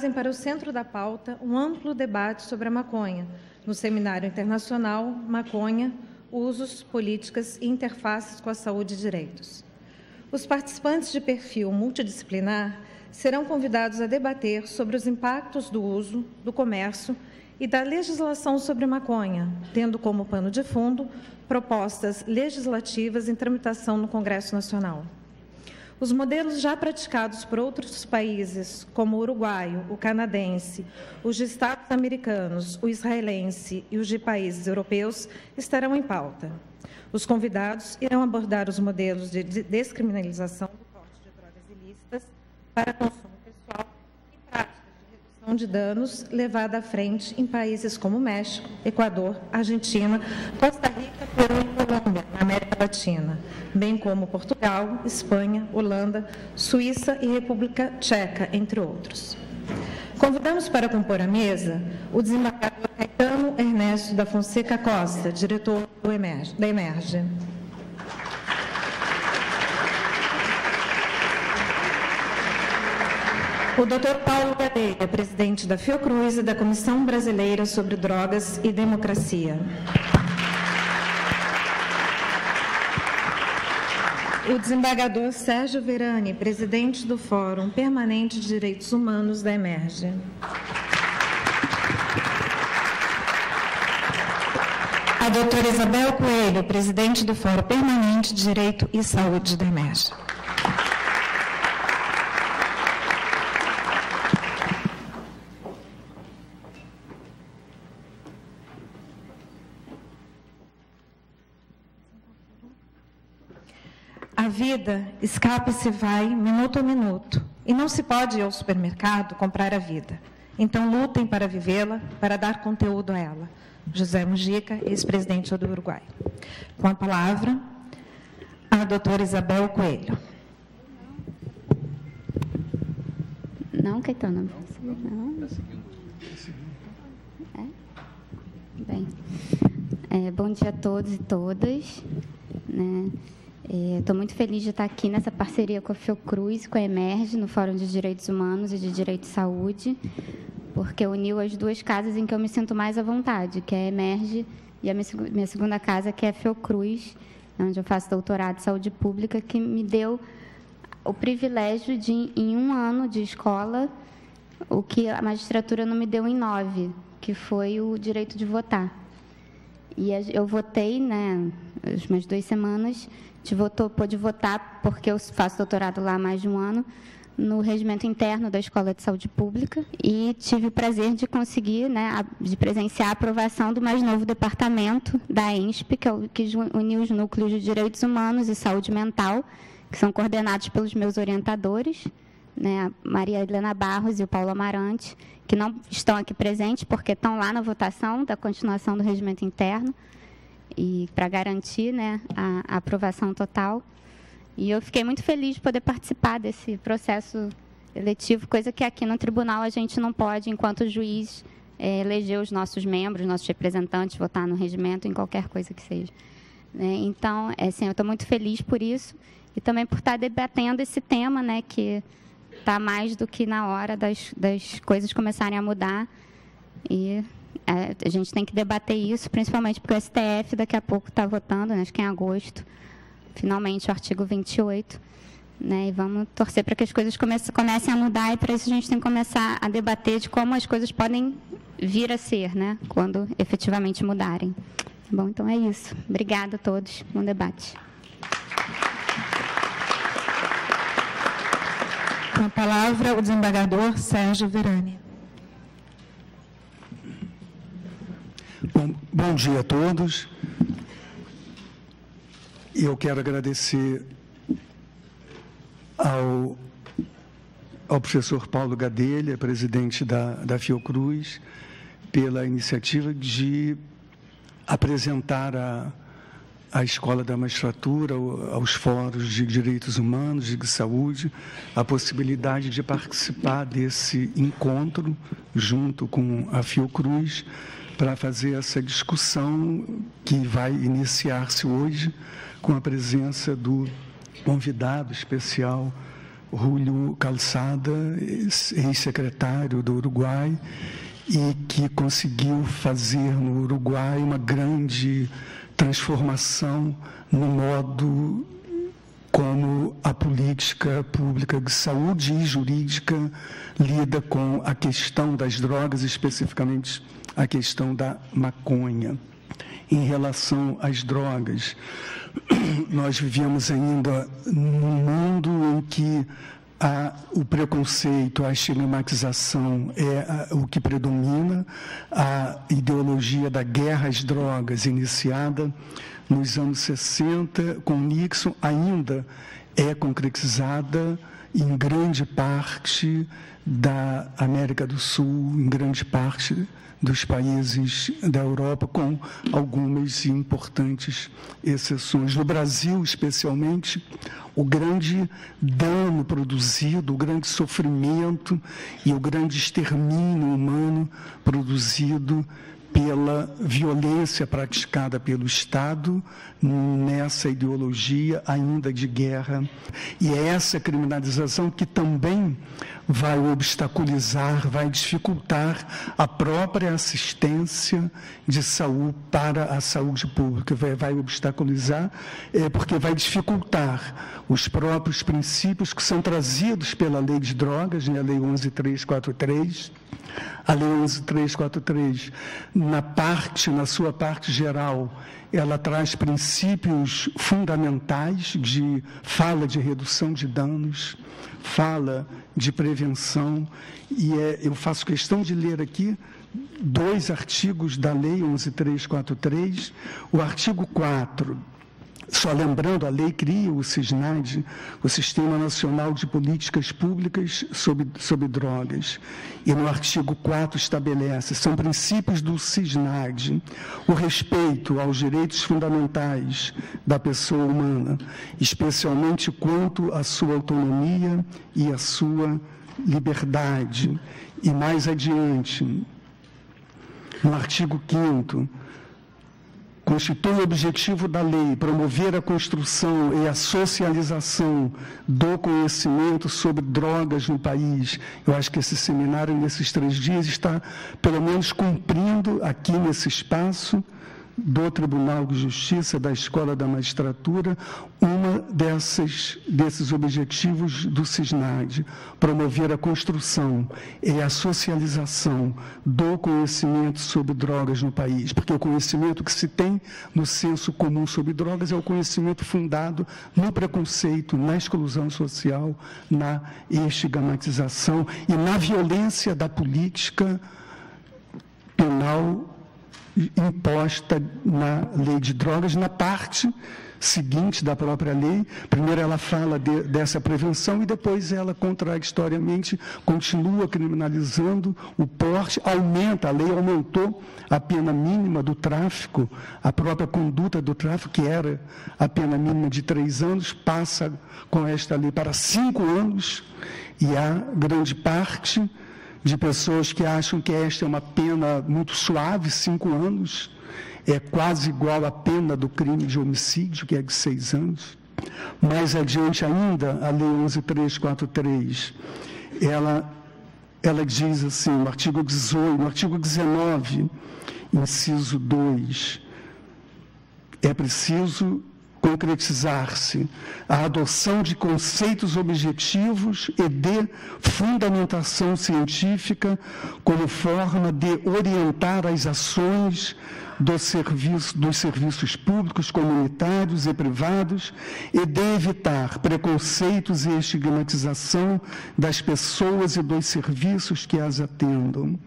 trazem para o centro da pauta um amplo debate sobre a maconha, no Seminário Internacional Maconha, Usos, Políticas e Interfaces com a Saúde e Direitos. Os participantes de perfil multidisciplinar serão convidados a debater sobre os impactos do uso, do comércio e da legislação sobre maconha, tendo como pano de fundo propostas legislativas em tramitação no Congresso Nacional. Os modelos já praticados por outros países, como o uruguaio, o canadense, os de Estados americanos, o israelense e os de países europeus, estarão em pauta. Os convidados irão abordar os modelos de descriminalização do porte de drogas ilícitas para consumo pessoal e práticas de redução de danos levada à frente em países como México, Equador, Argentina, Costa Rica, Peru e Colômbia, Latina bem como Portugal, Espanha, Holanda, Suíça e República Tcheca, entre outros. Convidamos para compor a mesa o desembargador Caetano Ernesto da Fonseca Costa, diretor Emerge, da Emerge. O Dr. Paulo Gadeira, presidente da Fiocruz e da Comissão Brasileira sobre Drogas e Democracia. O desembargador Sérgio Verani, presidente do Fórum Permanente de Direitos Humanos da Emerge. A doutora Isabel Coelho, presidente do Fórum Permanente de Direito e Saúde da Emerge. Vida escapa e se vai minuto a minuto. E não se pode ir ao supermercado comprar a vida. Então lutem para vivê-la, para dar conteúdo a ela. José Mujica, ex-presidente do Uruguai. Com a palavra, a doutora Isabel Coelho. Não, Caetano. Não. É? Bem. É, bom dia a todos e todas. Né? Estou é, muito feliz de estar aqui nessa parceria com a Fiocruz, com a Emerge, no Fórum de Direitos Humanos e de Direito e Saúde, porque uniu as duas casas em que eu me sinto mais à vontade, que é a Emerge e a minha segunda casa, que é a Fiocruz, onde eu faço doutorado em saúde pública, que me deu o privilégio de, em um ano de escola, o que a magistratura não me deu em nove, que foi o direito de votar. E eu votei, né, umas duas semanas, te votou, pôde votar, porque eu faço doutorado lá há mais de um ano, no regimento interno da Escola de Saúde Pública. E tive o prazer de conseguir, né, de presenciar a aprovação do mais novo departamento da ENSP, que, é o, que uniu os núcleos de Direitos Humanos e Saúde Mental, que são coordenados pelos meus orientadores, né, a Maria Helena Barros e o Paulo Amarante, que não estão aqui presentes porque estão lá na votação da continuação do regimento interno, e para garantir né, a, a, aprovação total. E eu fiquei muito feliz de poder participar desse processo eletivo, coisa que aqui no tribunal a gente não pode, enquanto juiz, é, eleger os nossos membros, nossos representantes, votar no regimento, em qualquer coisa que seja. Né? Então, é, assim, eu estou muito feliz por isso e também por estar debatendo esse tema, né, que está mais do que na hora das, das coisas começarem a mudar. E é, a gente tem que debater isso, principalmente porque o STF daqui a pouco está votando, né, acho que em agosto, finalmente o artigo 28. Né, e vamos torcer para que as coisas comecem, comecem a mudar e para isso a gente tem que começar a debater de como as coisas podem vir a ser, né, quando efetivamente mudarem. Bom, então é isso. Obrigada a todos. Bom debate. Com a palavra, o desembargador Sérgio Verani. Bom, bom dia a todos. Eu quero agradecer ao, ao professor Paulo Gadelha, presidente da, da Fiocruz, pela iniciativa de apresentar a, a Escola da Magistratura, aos fóruns de direitos humanos de saúde, a possibilidade de participar desse encontro junto com a Fiocruz para fazer essa discussão que vai iniciar-se hoje com a presença do convidado especial Julio Calçada, ex-secretário do Uruguai, e que conseguiu fazer no Uruguai uma grande transformação no modo como a política pública de saúde e jurídica lida com a questão das drogas, especificamente a questão da maconha. Em relação às drogas, nós vivemos ainda num mundo em que a, o preconceito, a estigmatização é a, o que predomina, a ideologia da guerra às drogas, iniciada nos anos 60 com Nixon, ainda é concretizada em grande parte da América do Sul, em grande parte dos países da Europa, com algumas importantes exceções. No Brasil, especialmente, o grande dano produzido, o grande sofrimento e o grande extermínio humano produzido pela violência praticada pelo Estado nessa ideologia ainda de guerra. E é essa criminalização que também vai obstaculizar, vai dificultar a própria assistência de saúde para a saúde pública, vai, vai obstaculizar, é, porque vai dificultar os próprios princípios que são trazidos pela lei de drogas, né, a lei 11343, a Lei 11.343, na parte, na sua parte geral, ela traz princípios fundamentais de fala de redução de danos, fala de prevenção, e é, eu faço questão de ler aqui dois artigos da Lei 11.343, o artigo 4 só lembrando, a lei cria o SISNAD, o Sistema Nacional de Políticas Públicas sobre, sobre Drogas. E no artigo 4 estabelece, são princípios do SISNAD, o respeito aos direitos fundamentais da pessoa humana, especialmente quanto à sua autonomia e à sua liberdade. E mais adiante, no artigo 5 constitui o objetivo da lei promover a construção e a socialização do conhecimento sobre drogas no país. Eu acho que esse seminário, nesses três dias, está, pelo menos, cumprindo aqui nesse espaço do Tribunal de Justiça, da Escola da Magistratura, uma dessas, desses objetivos do CISNAD, promover a construção e a socialização do conhecimento sobre drogas no país, porque o conhecimento que se tem no senso comum sobre drogas é o conhecimento fundado no preconceito, na exclusão social, na estigmatização e na violência da política penal imposta na lei de drogas, na parte seguinte da própria lei. Primeiro ela fala de, dessa prevenção e depois ela, contraditoriamente, continua criminalizando o porte, aumenta, a lei aumentou a pena mínima do tráfico, a própria conduta do tráfico, que era a pena mínima de três anos, passa com esta lei para cinco anos e a grande parte de pessoas que acham que esta é uma pena muito suave, cinco anos, é quase igual à pena do crime de homicídio, que é de seis anos. Mais adiante ainda, a Lei 11.343, ela, ela diz assim, no artigo 18, no artigo 19, inciso 2, é preciso concretizar-se a adoção de conceitos objetivos e de fundamentação científica como forma de orientar as ações do serviço, dos serviços públicos, comunitários e privados e de evitar preconceitos e estigmatização das pessoas e dos serviços que as atendam.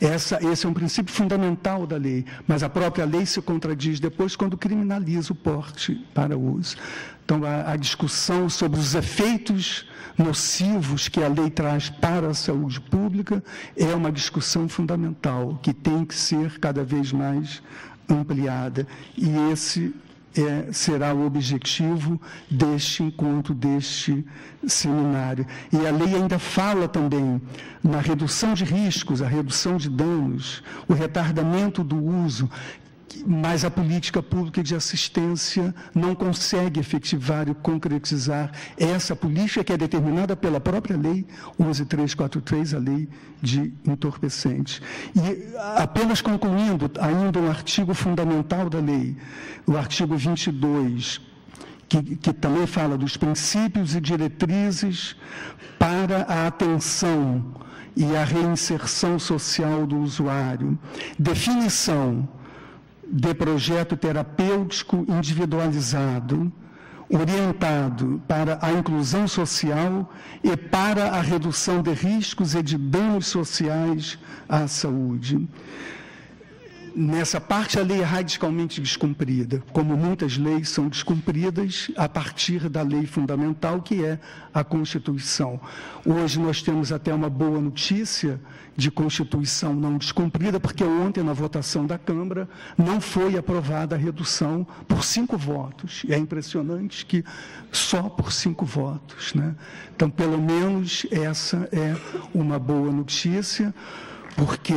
Essa, esse é um princípio fundamental da lei, mas a própria lei se contradiz depois quando criminaliza o porte para uso. Então, a, a discussão sobre os efeitos nocivos que a lei traz para a saúde pública é uma discussão fundamental que tem que ser cada vez mais ampliada. E esse é, será o objetivo deste encontro, deste seminário. E a lei ainda fala também na redução de riscos, a redução de danos, o retardamento do uso, mas a política pública de assistência não consegue efetivar e concretizar essa política que é determinada pela própria lei 11343, a lei de entorpecentes. E apenas concluindo, ainda um artigo fundamental da lei, o artigo 22, que, que, também fala dos princípios e diretrizes para a atenção e a reinserção social do usuário. Definição de projeto terapêutico individualizado, orientado para a inclusão social e para a redução de riscos e de danos sociais à saúde. Nessa parte, a lei é radicalmente descumprida, como muitas leis são descumpridas a partir da lei fundamental, que é a Constituição. Hoje nós temos até uma boa notícia de Constituição não descumprida, porque ontem, na votação da Câmara, não foi aprovada a redução por cinco votos. E é impressionante que só por cinco votos. Né? Então, pelo menos, essa é uma boa notícia, porque.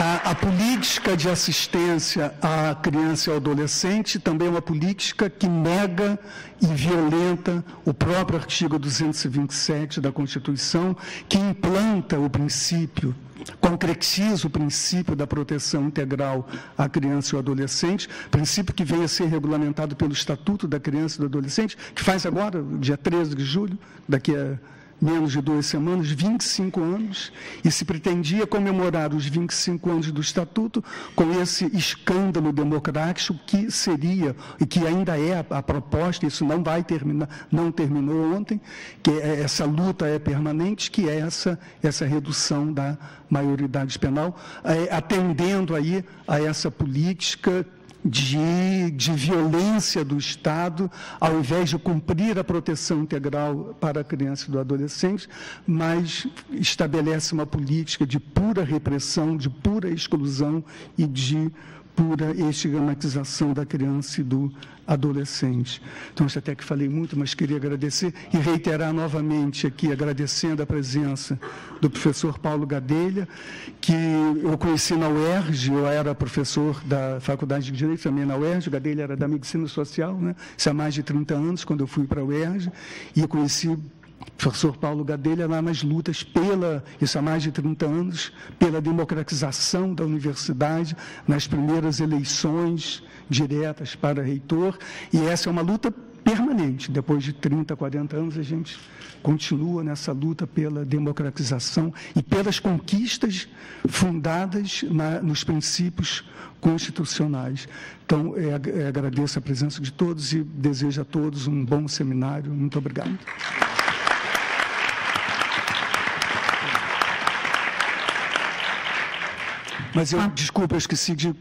A, a, política de assistência à criança e ao adolescente também é uma política que nega e violenta o próprio artigo 227 da Constituição, que implanta o princípio, concretiza o princípio da proteção integral à criança e ao adolescente, princípio que vem a ser regulamentado pelo Estatuto da Criança e do Adolescente, que faz agora, dia 13 de julho, daqui a menos de duas semanas, 25 anos, e se pretendia comemorar os 25 anos do Estatuto com esse escândalo democrático que seria, e que ainda é a, a proposta, isso não vai terminar, não terminou ontem, que é, essa luta é permanente, que é essa, essa redução da maioridade penal, é, atendendo aí a essa política de, de violência do Estado, ao invés de cumprir a proteção integral para a criança e do adolescente, mas estabelece uma política de pura repressão, de pura exclusão e de pura estigmatização da criança e do adolescente. Então, acho até que falei muito, mas queria agradecer e reiterar novamente aqui, agradecendo a presença do professor Paulo Gadelha, que eu conheci na UERJ, eu era professor da Faculdade de Direito também na UERJ, o Gadelha era da Medicina Social, né? isso há mais de 30 anos, quando eu fui para a UERJ, e eu conheci professor Paulo Gadelha lá nas lutas pela, isso há mais de 30 anos, pela democratização da universidade, nas primeiras eleições diretas para reitor, e essa é uma luta permanente. Depois de 30, 40 anos, a gente continua nessa luta pela democratização e pelas conquistas fundadas na, nos princípios constitucionais. Então, é, é, agradeço a presença de todos e desejo a todos um bom seminário. Muito obrigado. Mas eu, ah. desculpa, eu esqueci de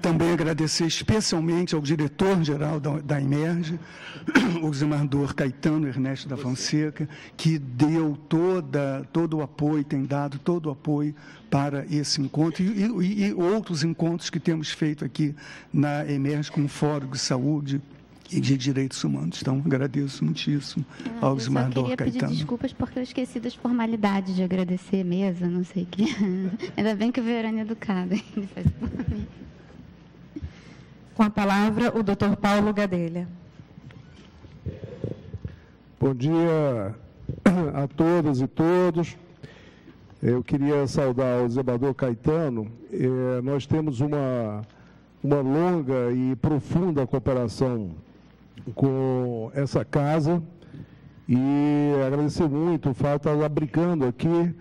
também agradecer especialmente ao diretor-geral da, da Emerge, o desembargador Caetano Ernesto da Fonseca, que deu toda, todo o apoio, tem dado todo o apoio para esse encontro e, e, e outros encontros que temos feito aqui na Emerge com o Fórum de Saúde, e de direitos humanos. Então, agradeço muitíssimo ah, ao Ismardor Caetano. Eu queria pedir desculpas porque eu esqueci das formalidades de agradecer a mesa, não sei o que. Ainda bem que o Verano é educado. Com a palavra, o doutor Paulo Gadelha. Bom dia a todas e todos. Eu queria saudar o desembargador Caetano. É, nós temos uma, uma longa e profunda cooperação com essa casa e agradecer muito o fato de estar abrigando aqui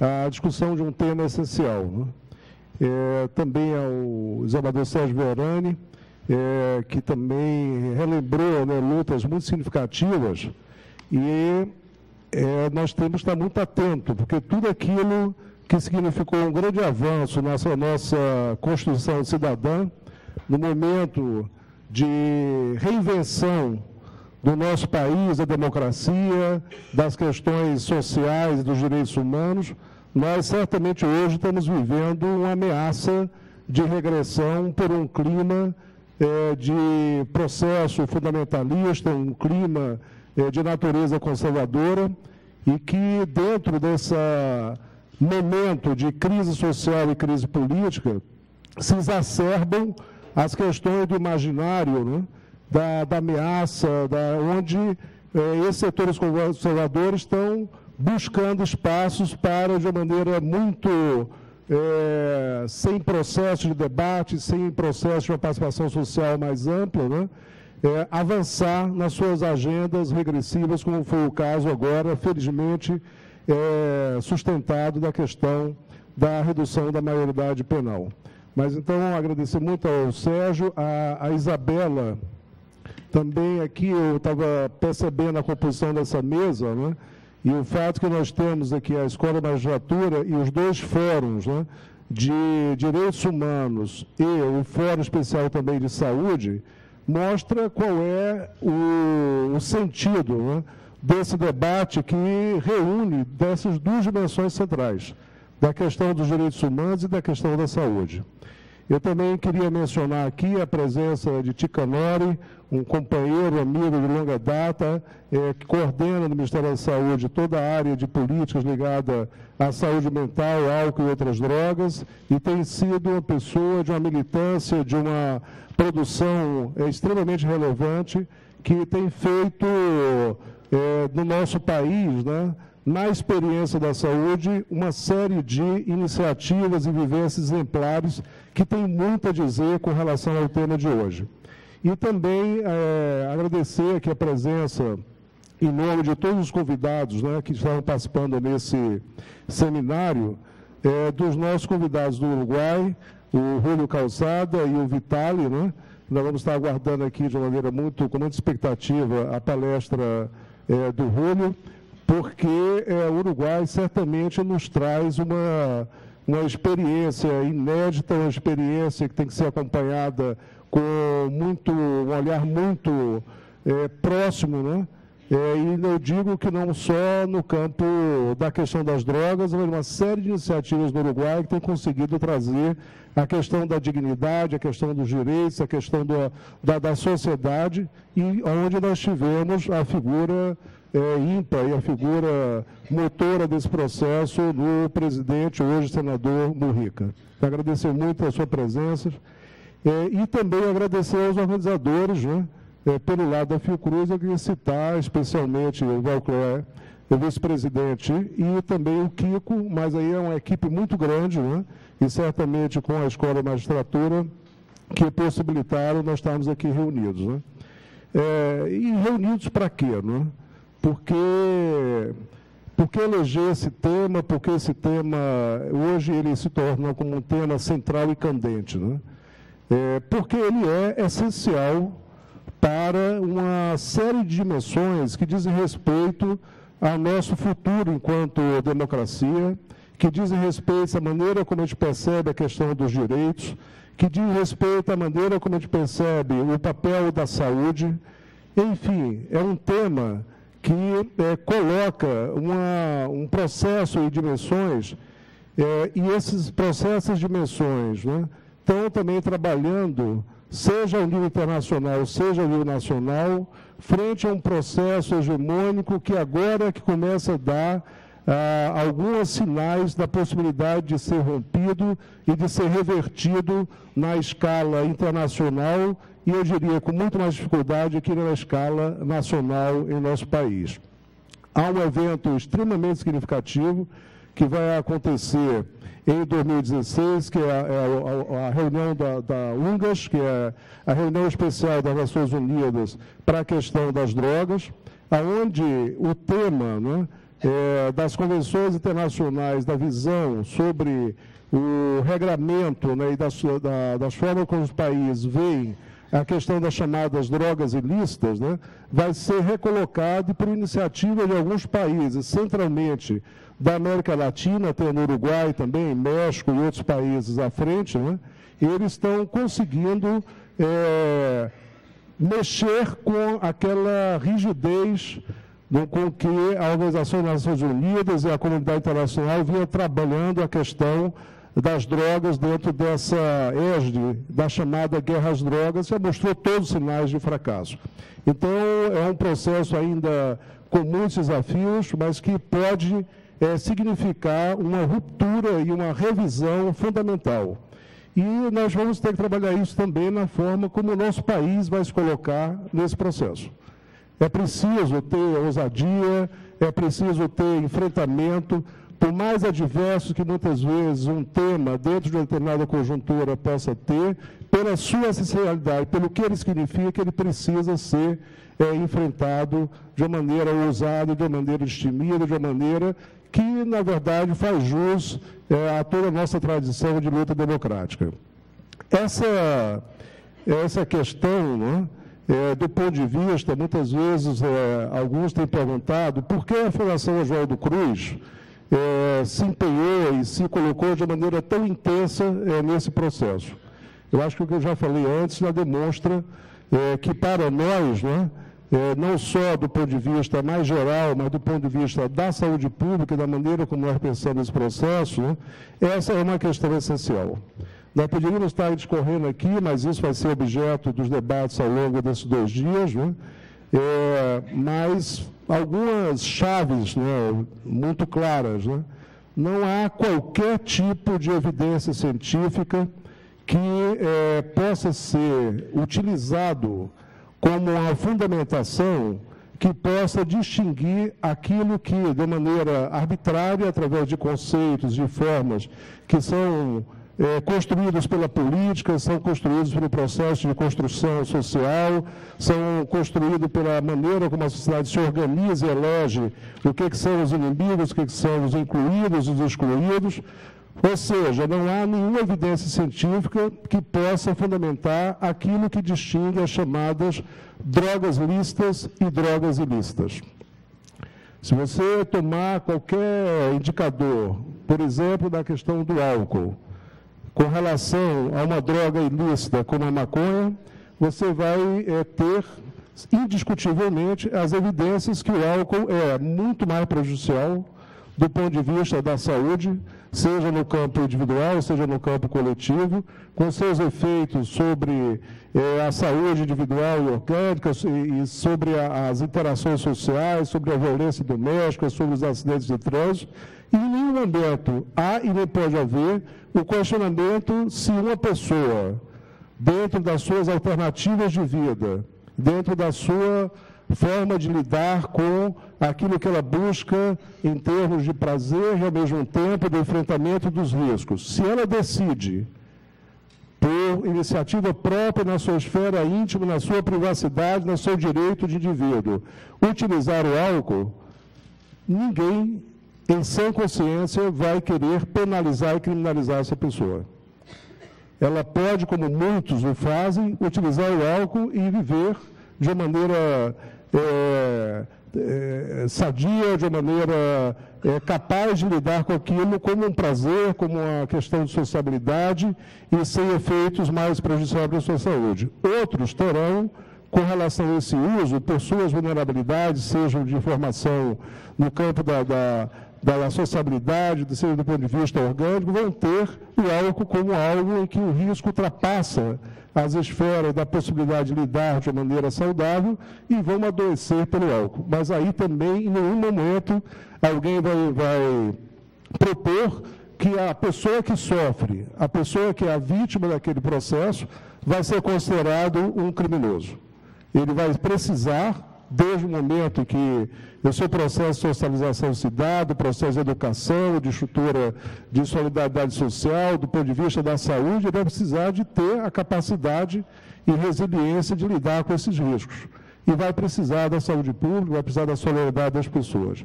a discussão de um tema essencial. Né? É, também ao Isabel Sérgio Verani, é, que também relembrou né, lutas muito significativas e é, nós temos que estar muito atento, porque tudo aquilo que significou um grande avanço nessa nossa Constituição cidadã, no momento de reinvenção do nosso país, da democracia, das questões sociais e dos direitos humanos, nós certamente hoje estamos vivendo uma ameaça de regressão por um clima é, de processo fundamentalista, um clima é, de natureza conservadora, e que, dentro desse momento de crise social e crise política, se exacerbam as questões do imaginário, né? da, da, ameaça, da, onde eh, esses setores conservadores estão buscando espaços para, de uma maneira muito é, sem processo de debate, sem processo de uma participação social mais ampla, né? é, avançar nas suas agendas regressivas, como foi o caso agora, felizmente, sustentado da questão da redução da maioridade penal. Mas então, agradecer muito ao Sérgio, a, a Isabela, também aqui eu estava percebendo a composição dessa mesa, né? E o fato que nós temos aqui a Escola Magistratura e os dois fóruns né, de direitos humanos e o Fórum Especial também de Saúde, mostra qual é o, o sentido né, desse debate que reúne dessas duas dimensões centrais, da questão dos direitos humanos e da questão da saúde. Eu também queria mencionar aqui a presença de Ticanori, um companheiro, amigo de longa data, é, que coordena no Ministério da Saúde toda a área de políticas ligada à saúde mental, álcool e outras drogas, e tem sido uma pessoa de uma militância, de uma produção é, extremamente relevante, que tem feito é, no nosso país, né, na experiência da saúde, uma série de iniciativas e vivências exemplares que tem muito a dizer com relação ao tema de hoje. E também é, agradecer aqui a presença, em nome de todos os convidados né, que estavam participando nesse seminário, é, dos nossos convidados do Uruguai, o Júlio Calçada e o Vitali, né? Nós vamos estar aguardando aqui de maneira muito, com muita expectativa, a palestra é, do Júlio porque é, o Uruguai certamente nos traz uma, uma experiência inédita, uma experiência que tem que ser acompanhada com muito, um olhar muito é, próximo, né? É, e eu digo que não só no campo da questão das drogas, mas uma série de iniciativas no Uruguai que tem conseguido trazer a questão da dignidade, a questão dos direitos, a questão do, da, da sociedade, e onde nós tivemos a figura é, ímpar e a figura motora desse processo no presidente, hoje senador Murrica. Agradecer muito a sua presença é, e também agradecer aos organizadores, né, é, pelo lado da Fiocruz, eu queria citar especialmente o Valclé, o vice-presidente, e também o Kiko, mas aí é uma equipe muito grande, né, e certamente com a Escola Magistratura, que possibilitaram nós estarmos aqui reunidos. Né. É, e reunidos para quê? Né? Porque porque eleger esse tema, porque esse tema, hoje ele se torna como um tema central e candente, né? É, porque ele é essencial para uma série de dimensões que dizem respeito ao nosso futuro enquanto democracia, que dizem respeito à maneira como a gente percebe a questão dos direitos, que diz respeito à maneira como a gente percebe o papel da saúde. Enfim, é um tema que é, coloca uma, um processo e dimensões, é, e esses processos e dimensões né, estão também trabalhando, seja ao nível internacional, seja ao nível nacional, frente a um processo hegemônico que agora é que começa a dar ah, alguns sinais da possibilidade de ser rompido e de ser revertido na escala internacional e eu diria com muito mais dificuldade aqui na escala nacional em nosso país. Há um evento extremamente significativo que vai acontecer em 2016, que é a, é a, a reunião da, da, UNGAS, que é a reunião especial das Nações Unidas para a questão das drogas, aonde o tema né, é, das convenções internacionais da visão sobre o regramento né, e das, da, das formas como os países veem a questão das chamadas drogas ilícitas, né, vai ser recolocado por iniciativa de alguns países, centralmente da América Latina, tem no Uruguai também, México e outros países à frente, né, eles estão conseguindo é, mexer com aquela rigidez com que a Organização das Nações Unidas e a comunidade internacional vinha trabalhando a questão das drogas dentro dessa égide da chamada guerra às drogas, já mostrou todos os sinais de fracasso. Então, é um processo ainda com muitos desafios, mas que pode é, significar uma ruptura e uma revisão fundamental. E nós vamos ter que trabalhar isso também na forma como o nosso país vai se colocar nesse processo. É preciso ter ousadia, é preciso ter enfrentamento, por mais adverso que muitas vezes um tema dentro de uma determinada conjuntura possa ter, pela sua essencialidade, pelo que ele significa, ele precisa ser é, enfrentado de uma maneira ousada, de uma maneira destemida, de uma maneira que, na verdade, faz jus é, a toda a nossa tradição de luta democrática. Essa, essa questão, né, é, do ponto de vista, muitas vezes, é, alguns têm perguntado por que a Fundação Oswaldo Cruz é, se empenhou e se colocou de maneira tão intensa é, nesse processo. Eu acho que o que eu já falei antes já demonstra é, que para nós, né, é, não só do ponto de vista mais geral, mas do ponto de vista da saúde pública, da maneira como nós pensamos esse processo, né, essa é uma questão essencial. Nós poderíamos estar discorrendo aqui, mas isso vai ser objeto dos debates ao longo desses dois dias, né, é, mas algumas chaves né, muito claras. Né? Não há qualquer tipo de evidência científica que é, possa ser utilizado como uma fundamentação que possa distinguir aquilo que, de maneira arbitrária, através de conceitos, de formas que são é, construídos pela política, são construídos pelo processo de construção social, são construídos pela maneira como a sociedade se organiza e elege o que, que são os inimigos, o que, que são os incluídos, os excluídos. Ou seja, não há nenhuma evidência científica que possa fundamentar aquilo que distingue as chamadas drogas lícitas e drogas ilícitas. Se você tomar qualquer indicador, por exemplo, da questão do álcool, com relação a uma droga ilícita como a maconha, você vai é, ter indiscutivelmente as evidências que o álcool é muito mais prejudicial do ponto de vista da saúde, seja no campo individual, seja no campo coletivo, com seus efeitos sobre é, a saúde individual e orgânica, e, e sobre a, as interações sociais, sobre a violência doméstica, sobre os acidentes de trânsito. E em nenhum momento há e nem pode haver o questionamento se uma pessoa, dentro das suas alternativas de vida, dentro da sua forma de lidar com aquilo que ela busca em termos de prazer e, ao mesmo tempo, do enfrentamento dos riscos. Se ela decide, por iniciativa própria, na sua esfera íntima, na sua privacidade, no seu direito de indivíduo, utilizar o álcool, ninguém, em sã consciência, vai querer penalizar e criminalizar essa pessoa. Ela pode, como muitos o fazem, utilizar o álcool e viver de uma maneira é, é, sadia, de uma maneira é, capaz de lidar com aquilo como um prazer, como uma questão de sociabilidade e sem efeitos mais prejudiciais para a sua saúde. Outros terão, com relação a esse uso, por suas vulnerabilidades, sejam de formação no campo da, da da sociabilidade, seja do ponto de vista orgânico, vão ter o álcool como algo em que o risco ultrapassa as esferas da possibilidade de lidar de uma maneira saudável e vão adoecer pelo álcool. Mas aí também, em nenhum momento, alguém vai, vai propor que a pessoa que sofre, a pessoa que é a vítima daquele processo, vai ser considerado um criminoso. Ele vai precisar desde o momento que o seu processo de socialização se dá, do processo de educação, de estrutura de solidariedade social, do ponto de vista da saúde, ele vai precisar de ter a capacidade e resiliência de lidar com esses riscos. E vai precisar da saúde pública, vai precisar da solidariedade das pessoas.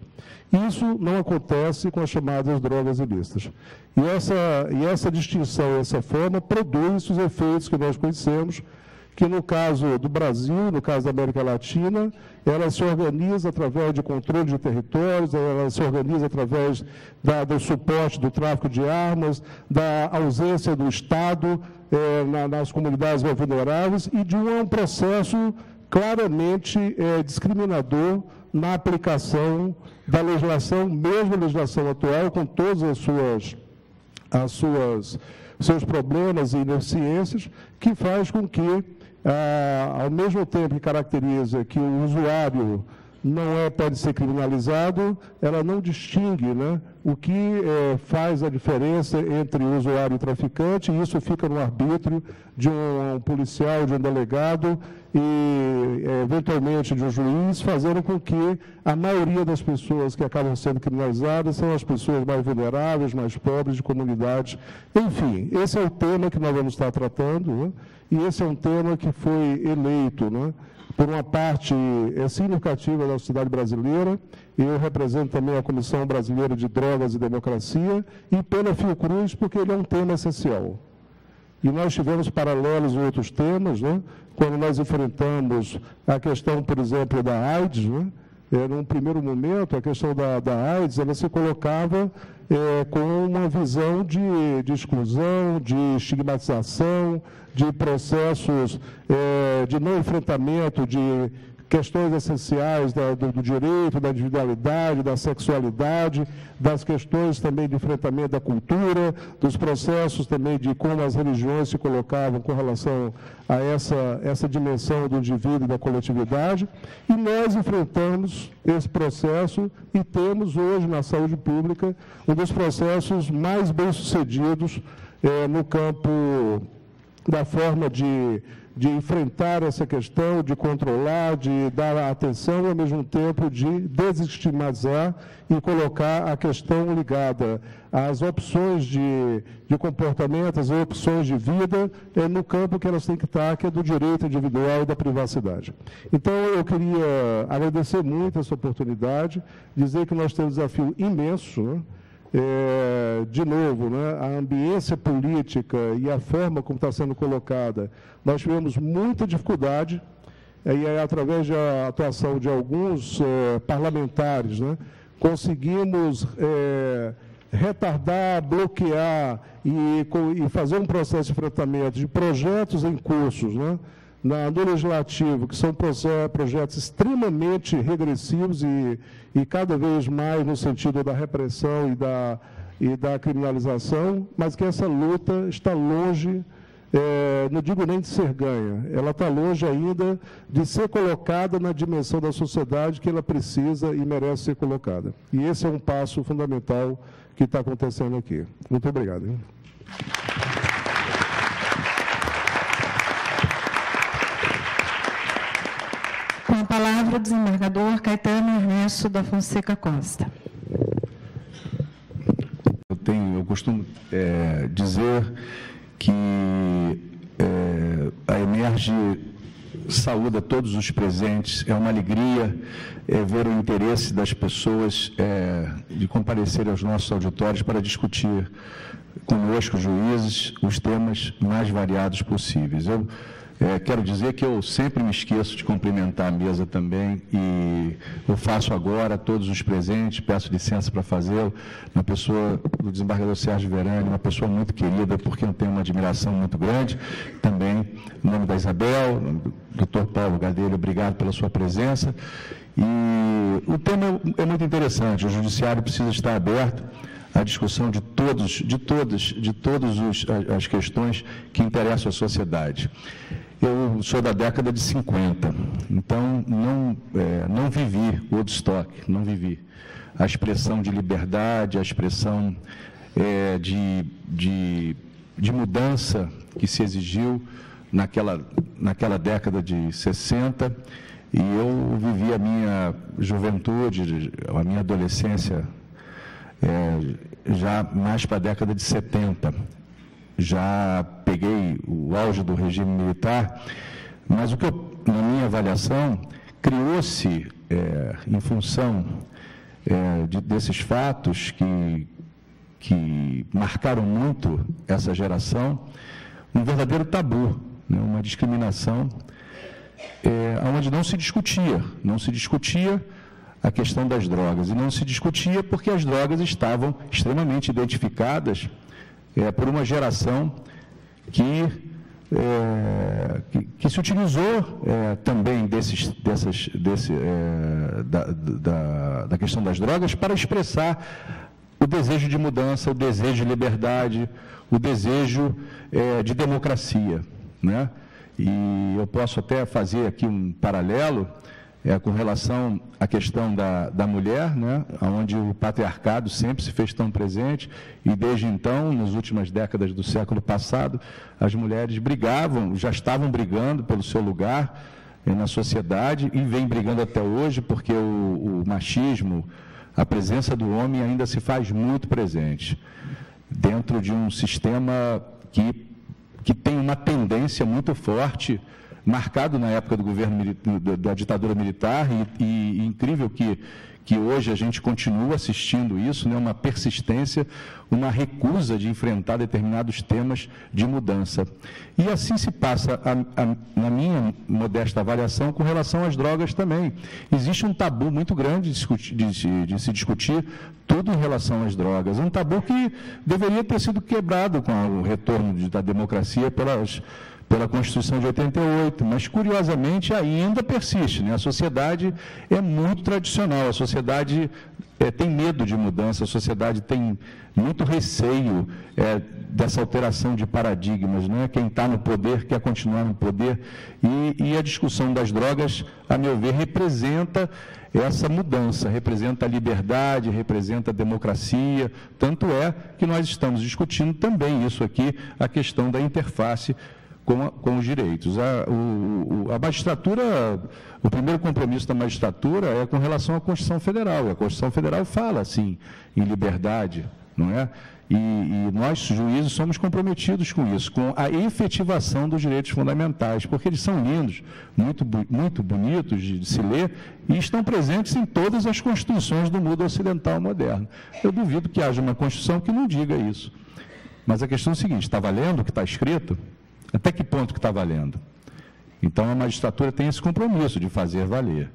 Isso não acontece com as chamadas drogas ilícitas. E essa, e essa distinção, essa forma, produz os efeitos que nós conhecemos, que no caso do Brasil, no caso da América Latina, ela se organiza através de controle de territórios, ela se organiza através da, do suporte do tráfico de armas, da ausência do Estado é, na, nas comunidades mais vulneráveis e de um, um processo claramente é, discriminador na aplicação da legislação, mesmo a legislação atual, com todas as suas as suas seus problemas e ineficiências, que faz com que, ah, ao mesmo tempo que caracteriza que o usuário não é, pode ser criminalizado, ela não distingue né, o que é, faz a diferença entre o usuário e o traficante, e isso fica no arbítrio de um, um policial, de um delegado e, é, eventualmente, de um juiz, fazendo com que a maioria das pessoas que acabam sendo criminalizadas são as pessoas mais vulneráveis, mais pobres, de comunidades. Enfim, esse é o tema que nós vamos estar tratando, né, e esse é um tema que foi eleito, né, por uma parte é significativa da sociedade brasileira, eu represento também a Comissão Brasileira de Drogas e Democracia, e pela Fiocruz, porque ele é um tema essencial. E nós tivemos paralelos em outros temas, né? Quando nós enfrentamos a questão, por exemplo, da AIDS, né? é, num primeiro momento, a questão da, da AIDS, ela se colocava é, com uma visão de, de, exclusão, de estigmatização, de processos é, de não enfrentamento de questões essenciais da, do, do, direito, da individualidade, da sexualidade, das questões também de enfrentamento da cultura, dos processos também de como as religiões se colocavam com relação a essa, essa dimensão do indivíduo e da coletividade. E nós enfrentamos esse processo e temos hoje na saúde pública um dos processos mais bem-sucedidos é, no campo da forma de de enfrentar essa questão, de controlar, de dar atenção e, ao mesmo tempo, de desestigmatizar e colocar a questão ligada às opções de, de comportamento, às opções de vida, é, no campo que elas têm que estar, que é do direito individual e da privacidade. Então, eu queria agradecer muito essa oportunidade, dizer que nós temos um desafio imenso, né? É, de novo, né, a ambiência política e a forma como está sendo colocada, nós tivemos muita dificuldade, e aí, através da atuação de alguns é, parlamentares, né, conseguimos é, retardar, bloquear e, e, fazer um processo de enfrentamento de projetos em cursos, né, na, no legislativo, que são projetos extremamente regressivos e, e cada vez mais no sentido da repressão e da, e da criminalização, mas que essa luta está longe, é, não digo nem de ser ganha, ela está longe ainda de ser colocada na dimensão da sociedade que ela precisa e merece ser colocada. E esse é um passo fundamental que está acontecendo aqui. Muito obrigado. Hein? Com a palavra, o desembargador Caetano Ernesto da Fonseca Costa. Eu, tenho, eu costumo é, dizer que é, a Emerge saúda todos os presentes. É uma alegria é, ver o interesse das pessoas é, de comparecer aos nossos auditórios para discutir conosco, juízes, os temas mais variados possíveis. Eu é, quero dizer que eu sempre me esqueço de cumprimentar a mesa também e eu faço agora todos os presentes, peço licença para fazê-lo, na pessoa do desembargador Sérgio Verani, uma pessoa muito querida, porque eu tenho uma admiração muito grande, também em nome da Isabel, doutor Paulo Gadelho, obrigado pela sua presença. E o tema é muito interessante, o judiciário precisa estar aberto à discussão de todos, de todas, de todas as questões que interessam à sociedade. Eu sou da década de 50, então não, é, não vivi Woodstock, não vivi. A expressão de liberdade, a expressão é, de, de, de mudança que se exigiu naquela, naquela década de 60, e eu vivi a minha juventude, a minha adolescência é, já mais para a década de 70 já peguei o auge do regime militar, mas o que eu, na minha avaliação, criou-se, é, em função é, de, desses fatos que, que marcaram muito essa geração, um verdadeiro tabu, né, uma discriminação é, onde não se discutia, não se discutia a questão das drogas, e não se discutia porque as drogas estavam extremamente identificadas é, por uma geração que, é, que, que, se utilizou é, também desses, dessas, desse, é, da, da, da, questão das drogas para expressar o desejo de mudança, o desejo de liberdade, o desejo é, de democracia. Né? E eu posso até fazer aqui um paralelo é, com relação à questão da, da mulher, né, onde o patriarcado sempre se fez tão presente, e desde então, nas últimas décadas do século passado, as mulheres brigavam, já estavam brigando pelo seu lugar é, na sociedade e vem brigando até hoje, porque o, o machismo, a presença do homem ainda se faz muito presente dentro de um sistema que, que tem uma tendência muito forte marcado na época do governo da ditadura militar e, e, incrível que que hoje a gente continua assistindo isso, né, uma persistência, uma recusa de enfrentar determinados temas de mudança. E assim se passa, a, a, na minha modesta avaliação, com relação às drogas também. Existe um tabu muito grande de, de, de se discutir tudo em relação às drogas. Um tabu que deveria ter sido quebrado com o retorno de, da democracia pelas pela Constituição de 88, mas curiosamente ainda persiste. Né? A sociedade é muito tradicional, a sociedade é, tem medo de mudança, a sociedade tem muito receio é, dessa alteração de paradigmas. Né? Quem está no poder quer continuar no poder. E, e a discussão das drogas, a meu ver, representa essa mudança, representa a liberdade, representa a democracia. Tanto é que nós estamos discutindo também isso aqui, a questão da interface com, a, com os direitos. A, o, a magistratura, o primeiro compromisso da magistratura é com relação à Constituição Federal. E a Constituição Federal fala, assim, em liberdade, não é? E, e, nós, juízes, somos comprometidos com isso, com a efetivação dos direitos fundamentais, porque eles são lindos, muito, muito bonitos de, de se ler e estão presentes em todas as constituições do mundo ocidental moderno. Eu duvido que haja uma Constituição que não diga isso. Mas a questão é a seguinte: está valendo o que está escrito? Até que ponto que está valendo? Então, a magistratura tem esse compromisso de fazer valer.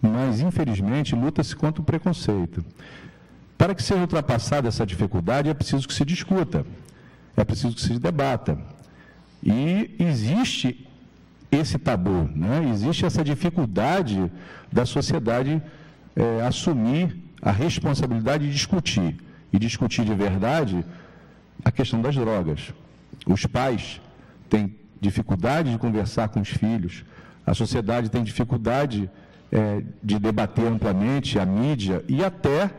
Mas, infelizmente, luta-se contra o preconceito. Para que seja ultrapassada essa dificuldade, é preciso que se discuta, é preciso que se debata. E existe esse tabu, né? existe essa dificuldade da sociedade é, assumir a responsabilidade de discutir, e discutir de verdade a questão das drogas. Os pais tem dificuldade de conversar com os filhos, a sociedade tem dificuldade é, de debater amplamente, a mídia e até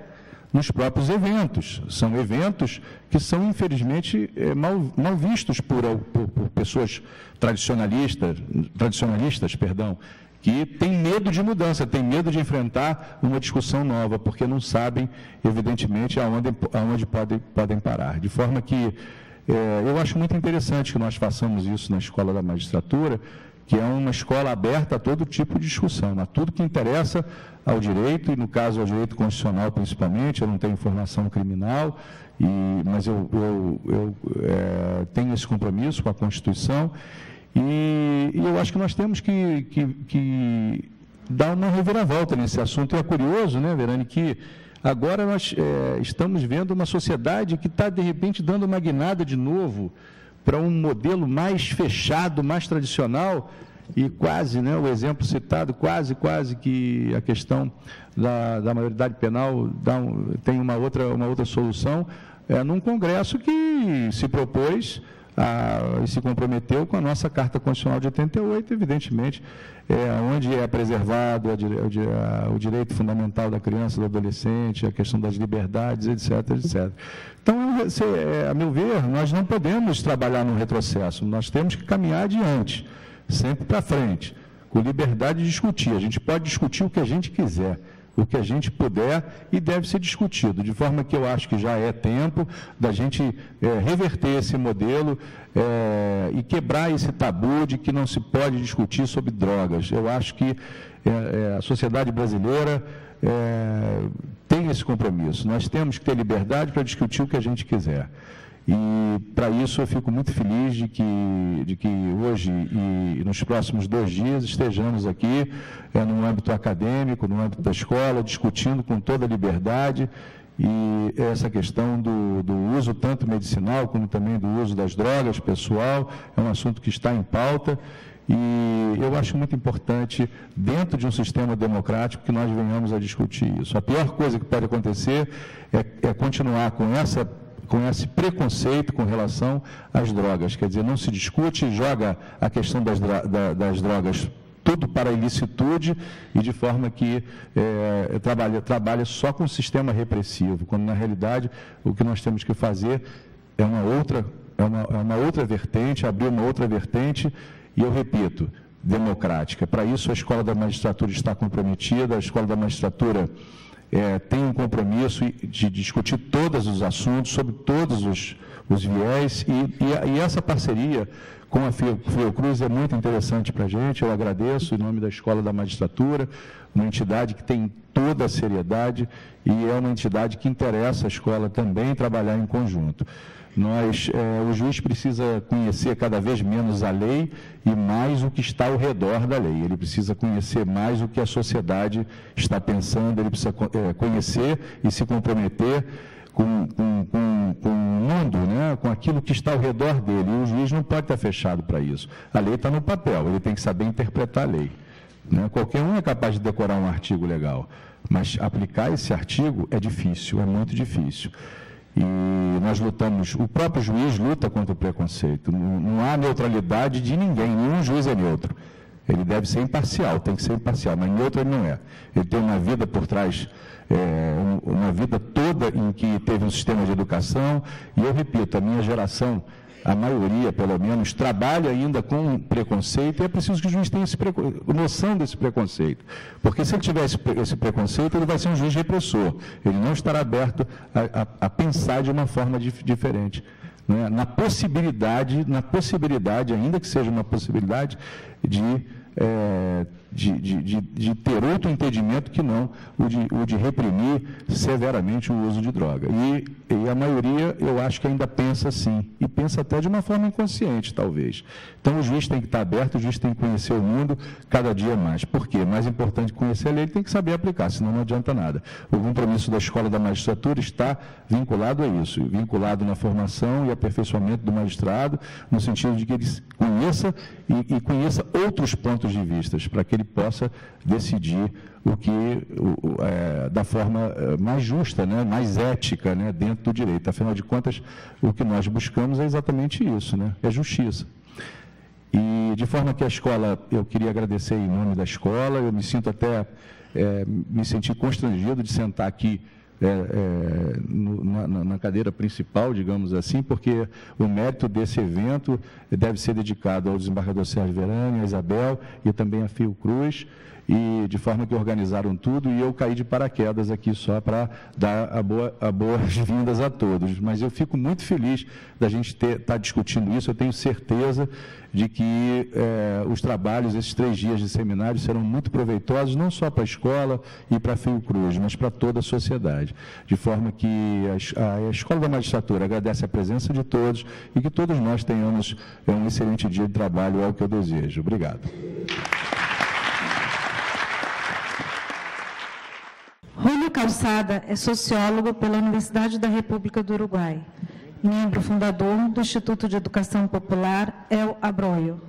nos próprios eventos. São eventos que são, infelizmente, é, mal, mal vistos por, por, por, pessoas tradicionalistas, tradicionalistas perdão, que têm medo de mudança, têm medo de enfrentar uma discussão nova, porque não sabem, evidentemente, aonde, aonde podem, podem parar. De forma que é, eu acho muito interessante que nós façamos isso na Escola da Magistratura, que é uma escola aberta a todo tipo de discussão, a tudo que interessa ao direito, e no caso ao direito constitucional principalmente, eu não tenho formação criminal, e, mas eu, eu, eu é, tenho esse compromisso com a Constituição, e, e eu acho que nós temos que, que, que, dar uma reviravolta nesse assunto. E é curioso, né, Verane, que Agora nós é, estamos vendo uma sociedade que está, de repente, dando uma guinada de novo para um modelo mais fechado, mais tradicional, e quase, né, o exemplo citado, quase, quase que a questão da, da maioridade penal um, tem uma outra, uma outra solução, é, num Congresso que se propôs a, e se comprometeu com a nossa Carta Constitucional de 88, evidentemente, é, onde é preservado a, a, o direito fundamental da criança, do adolescente, a questão das liberdades, etc, etc. Então, é, a meu ver, nós não podemos trabalhar no retrocesso, nós temos que caminhar adiante, sempre para frente, com liberdade de discutir. A gente pode discutir o que a gente quiser, o que a gente puder e deve ser discutido, de forma que eu acho que já é tempo da gente é, reverter esse modelo é, e quebrar esse tabu de que não se pode discutir sobre drogas. Eu acho que é, é a sociedade brasileira é, tem esse compromisso. Nós temos que ter liberdade para discutir o que a gente quiser. E para isso eu fico muito feliz de que, de que hoje e nos próximos dois dias estejamos aqui é, no âmbito acadêmico, no âmbito da escola, discutindo com toda a liberdade e essa questão do, do uso tanto medicinal como também do uso das drogas pessoal é um assunto que está em pauta E eu acho muito importante, dentro de um sistema democrático, que nós venhamos a discutir isso. A pior coisa que pode acontecer é, é continuar com essa com esse preconceito com relação às drogas. Quer dizer, não se discute, joga a questão das, das drogas tudo para a ilicitude e de forma que é, trabalha, trabalha só com o sistema repressivo, quando na realidade o que nós temos que fazer é uma outra, é uma, é uma outra vertente, abrir uma outra vertente, e eu repito, democrática. Para isso a Escola da Magistratura está comprometida, a Escola da Magistratura é, tem um compromisso de discutir todos os assuntos, sobre todos os, os viés, e, e, e essa parceria com a Fiocruz é muito interessante para a gente. Eu agradeço em nome da Escola da Magistratura, uma entidade que tem toda a seriedade e é uma entidade que interessa a escola também trabalhar em conjunto. Nós, é, o juiz precisa conhecer cada vez menos a lei e mais o que está ao redor da lei. Ele precisa conhecer mais o que a sociedade está pensando, ele precisa é, conhecer e se comprometer com, com, com, com, o mundo, né? com aquilo que está ao redor dele. E o juiz não pode estar fechado para isso. A lei está no papel, ele tem que saber interpretar a lei. Né? Qualquer um é capaz de decorar um artigo legal, mas aplicar esse artigo é difícil, é muito difícil. E nós lutamos, o próprio juiz luta contra o preconceito. Não, não há neutralidade de ninguém, nenhum juiz é neutro. Ele deve ser imparcial, tem que ser imparcial, mas neutro ele não é. Ele tem uma vida por trás, é, uma vida toda em que teve um sistema de educação, e eu repito, a minha geração a maioria, pelo menos, trabalha ainda com preconceito e é preciso que o juiz tenha noção desse preconceito. Porque se ele tiver esse, esse, preconceito, ele vai ser um juiz repressor. Ele não estará aberto a, a, a pensar de uma forma dif, diferente. Né? Na possibilidade, na possibilidade, ainda que seja uma possibilidade, de é, de, de, de, ter outro entendimento que não o de, o de reprimir severamente o uso de droga. E, e, a maioria, eu acho que ainda pensa assim, e pensa até de uma forma inconsciente, talvez. Então, o juiz tem que estar aberto, o juiz tem que conhecer o mundo cada dia mais. Por quê? Mais importante conhecer a lei, tem que saber aplicar, senão não adianta nada. O compromisso da Escola da Magistratura está vinculado a isso, vinculado na formação e aperfeiçoamento do magistrado, no sentido de que ele conheça e, e conheça outros pontos de vista, para que ele possa decidir o que é, da forma é, mais justa, né, mais ética, né, dentro do direito. Afinal de contas, o que nós buscamos é exatamente isso, né, é justiça. E de forma que a escola, eu queria agradecer em nome da escola, eu me sinto até, é, me senti constrangido de sentar aqui é, é, no, na, na, cadeira principal, digamos assim, porque o mérito desse evento deve ser dedicado ao desembargador Sérgio Verani, a Isabel e também a Fio Cruz, e de forma que organizaram tudo, e eu caí de paraquedas aqui só para dar a boa, a boas-vindas a todos. Mas eu fico muito feliz da gente estar tá discutindo isso, eu tenho certeza de que eh, os trabalhos, esses três dias de seminário, serão muito proveitosos, não só para a escola e para a Fiocruz, mas para toda a sociedade. De forma que a, a, Escola da Magistratura agradece a presença de todos e que todos nós tenhamos é, um excelente dia de trabalho, é o que eu desejo. Obrigado. Rúlio Calçada é sociólogo pela Universidade da República do Uruguai membro fundador do Instituto de Educação Popular El Abroio,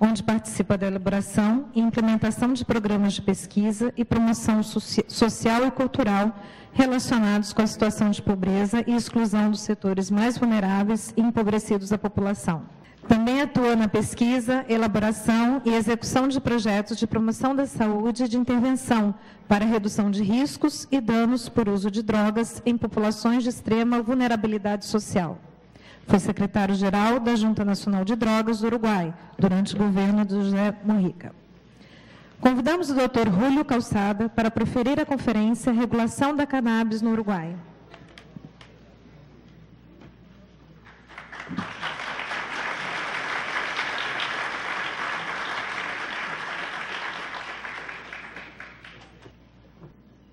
onde participa da elaboração e implementação de programas de pesquisa e promoção social e cultural relacionados com a situação de pobreza e exclusão dos setores mais vulneráveis e empobrecidos da população. Também atua na pesquisa, elaboração e execução de projetos de promoção da saúde e de intervenção para redução de riscos e danos por uso de drogas em populações de extrema vulnerabilidade social. Foi secretário-geral da Junta Nacional de Drogas do Uruguai, durante o governo de José Mujica. Convidamos o Dr. Julio Calçada para proferir a conferência Regulação da Cannabis no Uruguai.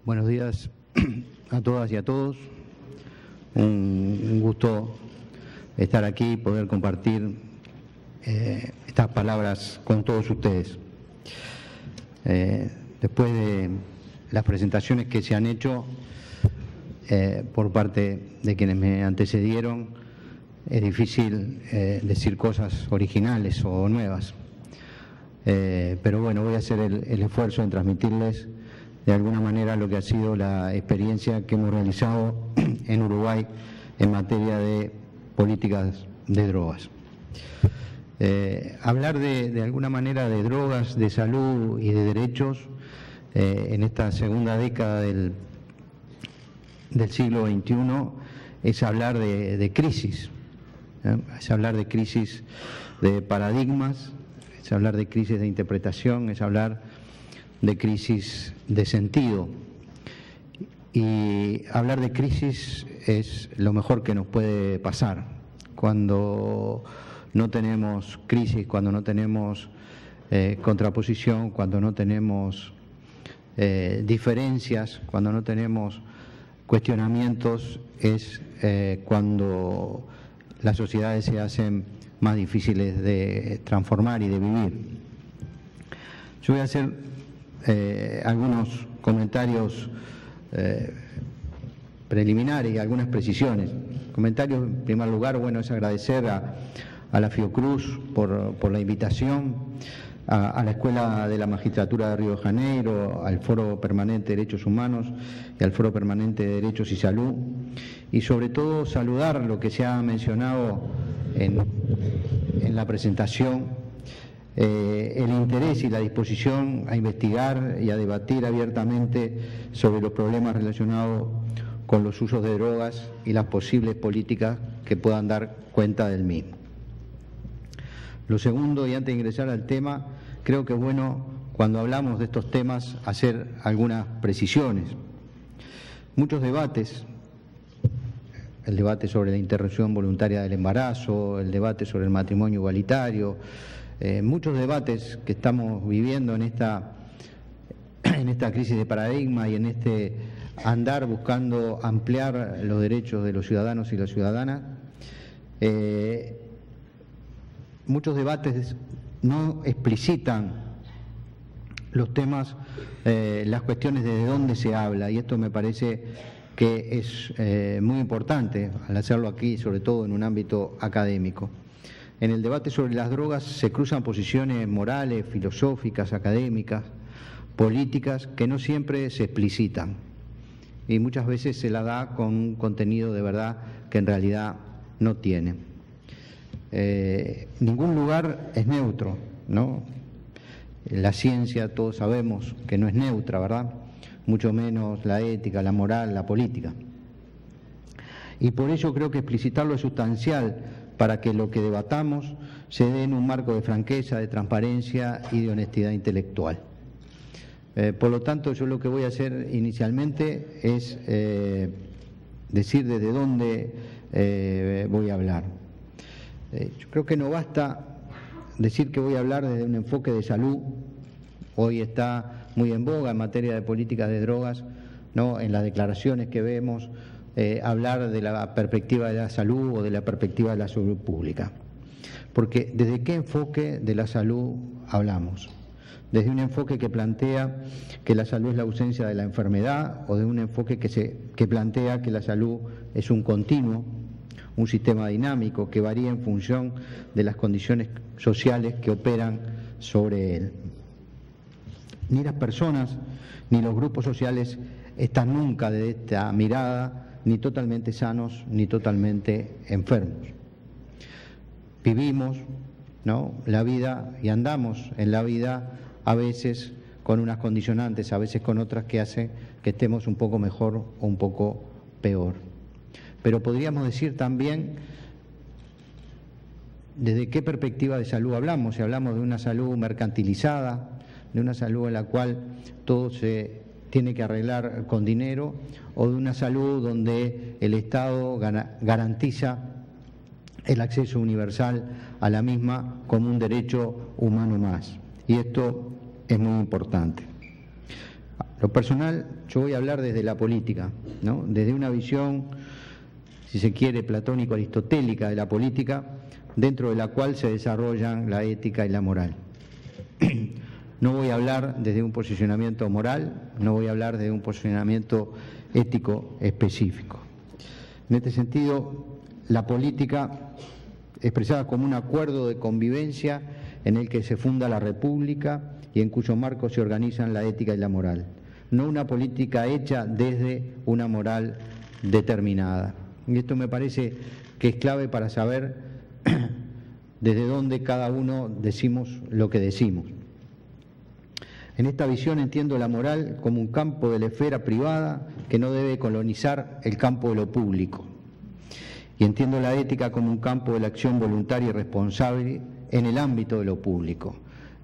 Buenos días a todas y a todos. Un, gusto estar aquí y poder compartir eh, estas palabras con todos ustedes. Eh, después de las presentaciones que se han hecho eh, por parte de quienes me antecedieron, es difícil decir cosas originales o nuevas. Pero bueno, voy a hacer el, el esfuerzo en transmitirles de alguna manera lo que ha sido la experiencia que hemos realizado en Uruguay en materia de políticas de drogas. Eh, hablar de, de, alguna manera de drogas, de salud y de derechos eh, en esta segunda década del, del siglo XXI es hablar de, de crisis, ¿eh? es hablar de crisis de paradigmas, es hablar de crisis de interpretación, es hablar de crisis de sentido. Y hablar de crisis es lo mejor que nos puede pasar. Cuando no tenemos crisis, cuando no tenemos eh, contraposición, cuando no tenemos eh, diferencias, cuando no tenemos cuestionamientos, es eh, cuando las sociedades se hacen más difíciles de transformar y de vivir. Yo voy a hacer eh, algunos comentarios eh, preliminares y algunas precisiones. Comentarios, en primer lugar, bueno, es agradecer a, la Fiocruz por, la invitación, a, a, la Escuela de la Magistratura de Río de Janeiro, al Foro Permanente de Derechos Humanos y al Foro Permanente de Derechos y Salud, y sobre todo saludar lo que se ha mencionado en, en la presentación, eh, el interés y la disposición a investigar y a debatir abiertamente sobre los problemas relacionados con los usos de drogas y las posibles políticas que puedan dar cuenta del mismo. Lo segundo, y antes de ingresar al tema, creo que es bueno cuando hablamos de estos temas hacer algunas precisiones. Muchos debates, el debate sobre la interrupción voluntaria del embarazo, el debate sobre el matrimonio igualitario, eh, muchos debates que estamos viviendo en esta, en esta crisis de paradigma y en este andar buscando ampliar los derechos de los ciudadanos y las ciudadanas, eh, muchos debates no explicitan los temas, eh, las cuestiones de dónde se habla, y esto me parece que es muy importante al hacerlo aquí, sobre todo en un ámbito académico. En el debate sobre las drogas se cruzan posiciones morales, filosóficas, académicas, políticas, que no siempre se explicitan y muchas veces se la da con un contenido de verdad que en realidad no tiene. Eh, ningún lugar es neutro, ¿no? La ciencia, todos sabemos que no es neutra, ¿verdad? Mucho menos la ética, la moral, la política. Y por ello creo que explicitarlo es sustancial para que lo que debatamos se dé en un marco de franqueza, de transparencia y de honestidad intelectual. Eh, por lo tanto, yo lo que voy a hacer inicialmente es eh, decir desde dónde eh, voy a hablar. Yo creo que no basta decir que voy a hablar desde un enfoque de salud. Hoy está muy en boga en materia de políticas de drogas, ¿no? en las declaraciones que vemos, eh, hablar de la perspectiva de la salud o de la perspectiva de la salud pública. Porque desde qué enfoque de la salud hablamos? Desde un enfoque que plantea que la salud es la ausencia de la enfermedad o de un enfoque que, se, que plantea que la salud es un continuo, un sistema dinámico que varía en función de las condiciones sociales que operan sobre él. Ni las personas ni los grupos sociales están nunca de esta mirada ni totalmente sanos ni totalmente enfermos. Vivimos ¿no? la vida y andamos en la vida a veces con unas condicionantes, a veces con otras que hacen que estemos un poco mejor o un poco peor. Pero podríamos decir también desde qué perspectiva de salud hablamos, si hablamos de una salud mercantilizada, de una salud en la cual todo se tiene que arreglar con dinero o de una salud donde el Estado garantiza el acceso universal a la misma como un derecho humano más. Y esto es muy importante. Lo personal, yo voy a hablar desde la política, ¿no? desde una visión, si se quiere, platónico-aristotélica de la política, dentro de la cual se desarrollan la ética y la moral. No voy a hablar desde un posicionamiento moral, no voy a hablar desde un posicionamiento ético específico. En este sentido, la política expresada como un acuerdo de convivencia en el que se funda la República y en cuyo marco se organizan la ética y la moral, no una política hecha desde una moral determinada. Y esto me parece que es clave para saber desde dónde cada uno decimos lo que decimos. En esta visión entiendo la moral como un campo de la esfera privada que no debe colonizar el campo de lo público. Y entiendo la ética como un campo de la acción voluntaria y responsable en el ámbito de lo público.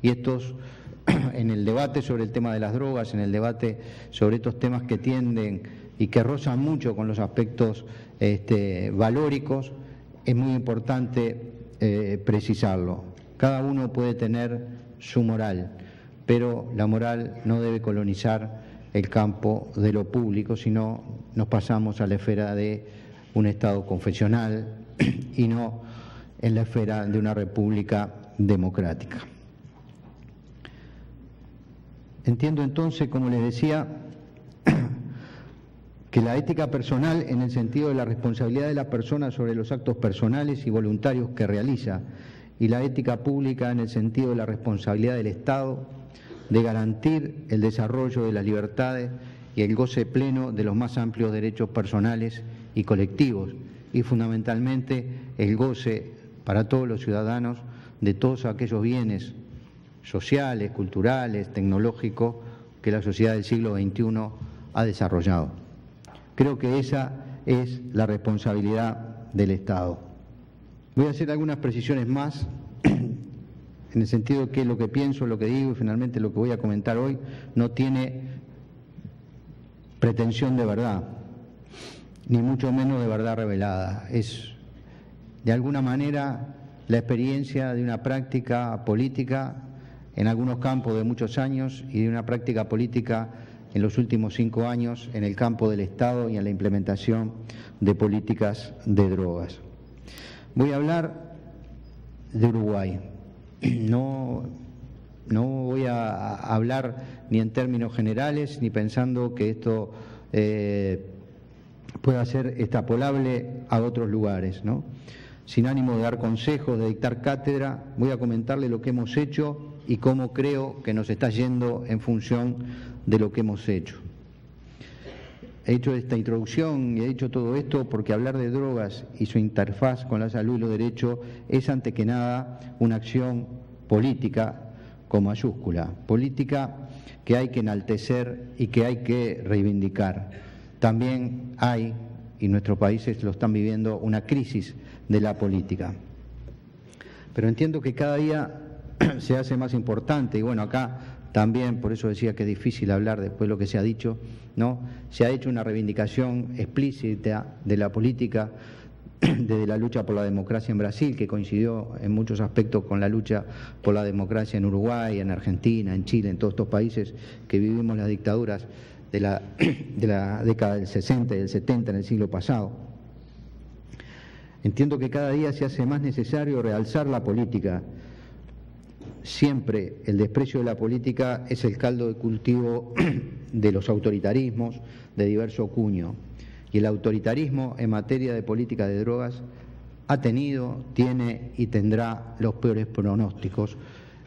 Y estos, en el debate sobre el tema de las drogas, en el debate sobre estos temas que tienden y que rozan mucho con los aspectos este, valóricos, es muy importante eh, precisarlo. Cada uno puede tener su moral, pero la moral no debe colonizar el campo de lo público, sino nos pasamos a la esfera de un Estado confesional y no en la esfera de una república democrática. Entiendo entonces, como les decía, que la ética personal en el sentido de la responsabilidad de la persona sobre los actos personales y voluntarios que realiza y la ética pública en el sentido de la responsabilidad del Estado de garantir el desarrollo de las libertades y el goce pleno de los más amplios derechos personales y colectivos y fundamentalmente el goce para todos los ciudadanos de todos aquellos bienes sociales, culturales, tecnológicos que la sociedad del siglo XXI ha desarrollado. Creo que esa es la responsabilidad del Estado. Voy a hacer algunas precisiones más en el sentido que lo que pienso, lo que digo y finalmente lo que voy a comentar hoy no tiene pretensión de verdad, ni mucho menos de verdad revelada. Es de alguna manera la experiencia de una práctica política en algunos campos de muchos años y de una práctica política en los últimos cinco años en el campo del Estado y en la implementación de políticas de drogas. Voy a hablar de Uruguay. No, no voy a hablar ni en términos generales, ni pensando que esto eh, pueda ser extrapolable a otros lugares. ¿no? Sin ánimo de dar consejos, de dictar cátedra, voy a comentarle lo que hemos hecho y cómo creo que nos está yendo en función de lo que hemos hecho. He hecho esta introducción y he dicho todo esto porque hablar de drogas y su interfaz con la salud y los derechos es ante que nada una acción política con mayúscula, política que hay que enaltecer y que hay que reivindicar. También hay, y nuestros países lo están viviendo, una crisis de la política. Pero entiendo que cada día se hace más importante y bueno, acá también, por eso decía que es difícil hablar después de lo que se ha dicho, ¿no? Se ha hecho una reivindicación explícita de la política desde la lucha por la democracia en Brasil, que coincidió en muchos aspectos con la lucha por la democracia en Uruguay, en Argentina, en Chile, en todos estos países que vivimos las dictaduras de la, de la década del 60 y del 70 en el siglo pasado. Entiendo que cada día se hace más necesario realzar la política siempre el desprecio de la política es el caldo de cultivo de los autoritarismos de diverso cuño. Y el autoritarismo en materia de política de drogas ha tenido, tiene y tendrá los peores pronósticos.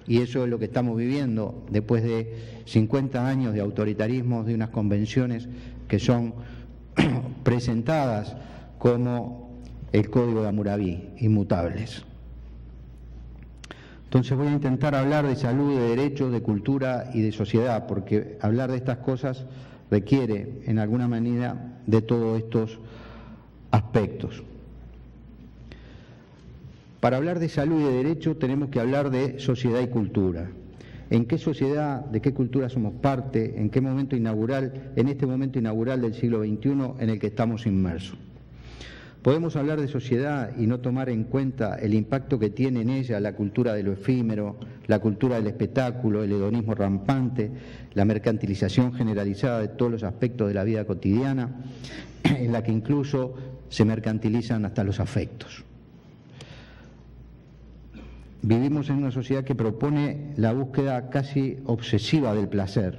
Y eso es lo que estamos viviendo después de 50 años de autoritarismo, de unas convenciones que son presentadas como el Código de Amuraví, inmutables. Entonces voy a intentar hablar de salud, de derechos, de cultura y de sociedad, porque hablar de estas cosas requiere, en alguna manera, de todos estos aspectos. Para hablar de salud y de derecho tenemos que hablar de sociedad y cultura. ¿En qué sociedad, de qué cultura somos parte? ¿En qué momento inaugural, en este momento inaugural del siglo XXI en el que estamos inmersos? Podemos hablar de sociedad y no tomar en cuenta el impacto que tiene en ella la cultura de lo efímero, la cultura del espectáculo, el hedonismo rampante, la mercantilización generalizada de todos los aspectos de la vida cotidiana, en la que incluso se mercantilizan hasta los afectos. Vivimos en una sociedad que propone la búsqueda casi obsesiva del placer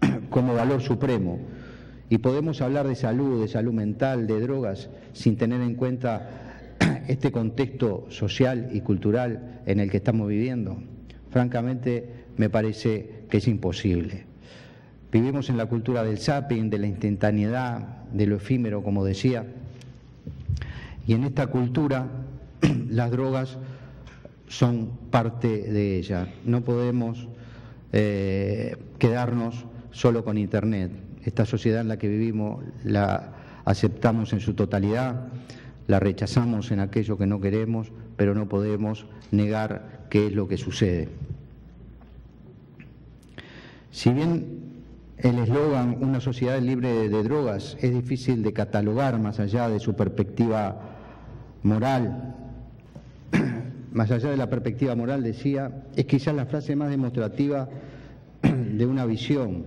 como valor supremo y podemos hablar de salud, de salud mental, de drogas, sin tener en cuenta este contexto social y cultural en el que estamos viviendo? Francamente, me parece que es imposible. Vivimos en la cultura del zapping, de la instantaneidad, de lo efímero, como decía, y en esta cultura las drogas son parte de ella. No podemos eh, quedarnos solo con Internet. Esta sociedad en la que vivimos la aceptamos en su totalidad, la rechazamos en aquello que no queremos, pero no podemos negar qué es lo que sucede. Si bien el eslogan Una sociedad libre de drogas es difícil de catalogar más allá de su perspectiva moral, más allá de la perspectiva moral, decía, es quizás la frase más demostrativa de una visión,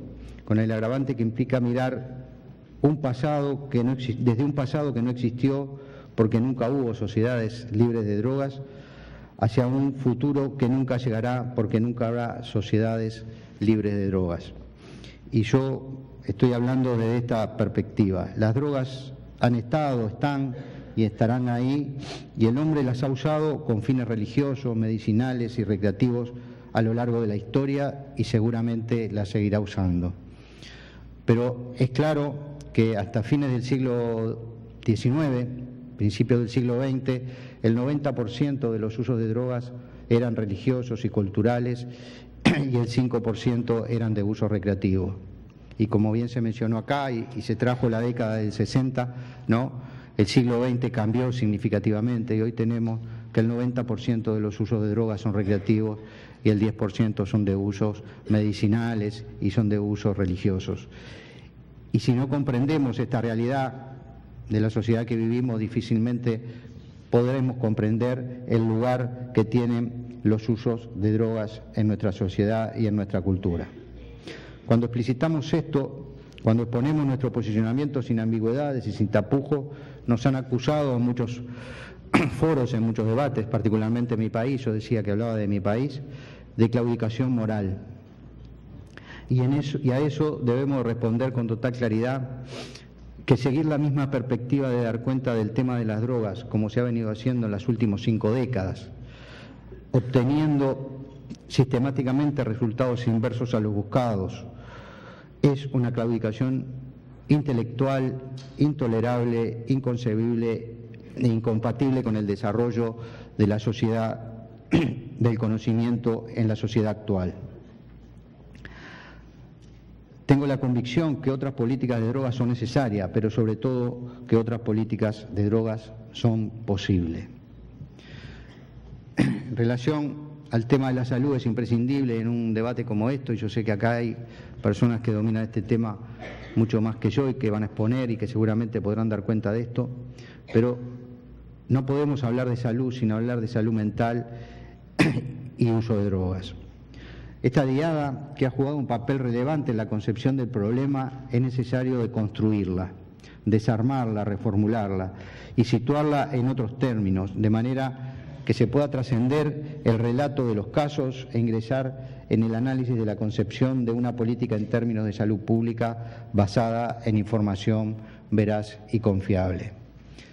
con el agravante que implica mirar un pasado que desde un pasado que no existió porque nunca hubo sociedades libres de drogas, hacia un futuro que nunca llegará porque nunca habrá sociedades libres de drogas. Y yo estoy hablando desde esta perspectiva. Las drogas han estado, están y estarán ahí, y el hombre las ha usado con fines religiosos, medicinales y recreativos a lo largo de la historia y seguramente las seguirá usando. Pero es claro que hasta fines del siglo XIX, principios del siglo XX, el 90% de los usos de drogas eran religiosos y culturales y el 5% eran de uso recreativo. Y como bien se mencionó acá y, y se trajo la década del 60, ¿no? El siglo XX cambió significativamente y hoy tenemos que el 90% de los usos de drogas son recreativos y el 10% son de usos medicinales y son de usos religiosos. Y si no comprendemos esta realidad de la sociedad que vivimos, difícilmente podremos comprender el lugar que tienen los usos de drogas en nuestra sociedad y en nuestra cultura. Cuando explicitamos esto, cuando exponemos nuestro posicionamiento sin ambigüedades y sin tapujos, nos han acusado en muchos foros, en muchos debates, particularmente en mi país, yo decía que hablaba de mi país, de claudicación moral. Y, en eso, y a eso debemos responder con total claridad que seguir la misma perspectiva de dar cuenta del tema de las drogas, como se ha venido haciendo en las últimas cinco décadas, obteniendo sistemáticamente resultados inversos a los buscados, es una claudicación intelectual intolerable, inconcebible e incompatible con el desarrollo de la sociedad del conocimiento en la sociedad actual. Tengo la convicción que otras políticas de drogas son necesarias, pero sobre todo que otras políticas de drogas son posibles. En relación al tema de la salud es imprescindible en un debate como esto, y yo sé que acá hay personas que dominan este tema mucho más que yo y que van a exponer y que seguramente podrán dar cuenta de esto, pero no podemos hablar de salud sin hablar de salud mental y uso de drogas. Esta diada, que ha jugado un papel relevante en la concepción del problema, es necesario deconstruirla, desarmarla, reformularla y situarla en otros términos, de manera que se pueda trascender el relato de los casos e ingresar en el análisis de la concepción de una política en términos de salud pública basada en información veraz y confiable.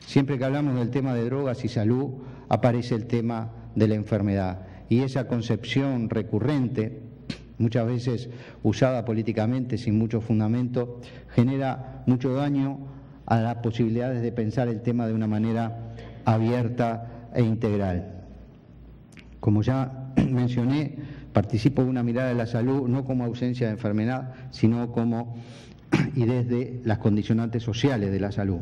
Siempre que hablamos del tema de drogas y salud, aparece el tema de la enfermedad y esa concepción recurrente, muchas veces usada políticamente sin mucho fundamento, genera mucho daño a las posibilidades de pensar el tema de una manera abierta e integral. Como ya mencioné, participo de una mirada de la salud no como ausencia de enfermedad, sino como y desde las condicionantes sociales de la salud.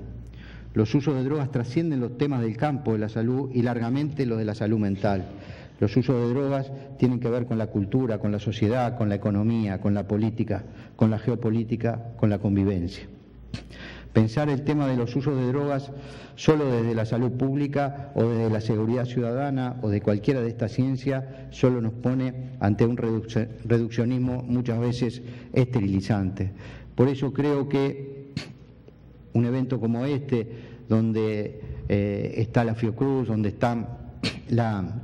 Los usos de drogas trascienden los temas del campo de la salud y largamente los de la salud mental. Los usos de drogas tienen que ver con la cultura, con la sociedad, con la economía, con la política, con la geopolítica, con la convivencia. Pensar el tema de los usos de drogas solo desde la salud pública o desde la seguridad ciudadana o de cualquiera de estas ciencias solo nos pone ante un reduccionismo muchas veces esterilizante. Por eso creo que un evento como este, donde eh, está la Fiocruz, donde está la,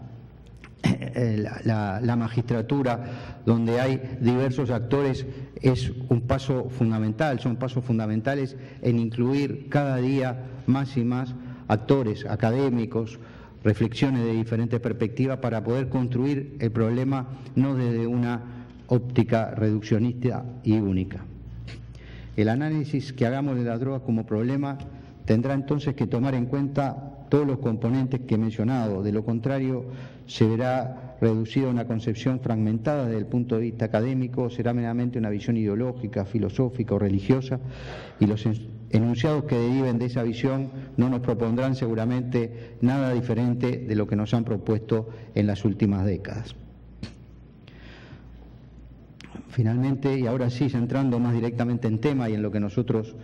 eh, la, magistratura, donde hay diversos actores, es un paso fundamental, son pasos fundamentales en incluir cada día más y más actores académicos, reflexiones de diferentes perspectivas para poder construir el problema no desde una óptica reduccionista y única. El análisis que hagamos de la droga como problema tendrá entonces que tomar en cuenta todos los componentes que he mencionado, de lo contrario se verá reducido a una concepción fragmentada desde el punto de vista académico, será meramente una visión ideológica, filosófica o religiosa y los enunciados que deriven de esa visión no nos propondrán seguramente nada diferente de lo que nos han propuesto en las últimas décadas. Finalmente, y ahora sí, centrando más directamente en tema y en lo que nosotros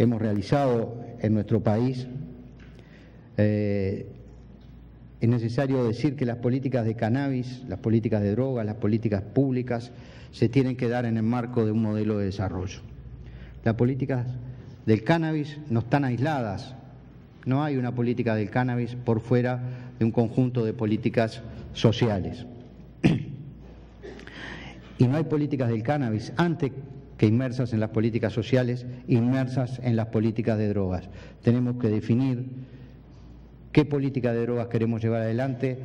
hemos realizado en nuestro país, eh, es necesario decir que las políticas de cannabis, las políticas de drogas, las políticas públicas se tienen que dar en el marco de un modelo de desarrollo. Las políticas del cannabis no están aisladas. No hay una política del cannabis por fuera de un conjunto de políticas sociales. Y no hay políticas del cannabis antes que inmersas en las políticas sociales, inmersas en las políticas de drogas. Tenemos que definir qué política de drogas queremos llevar adelante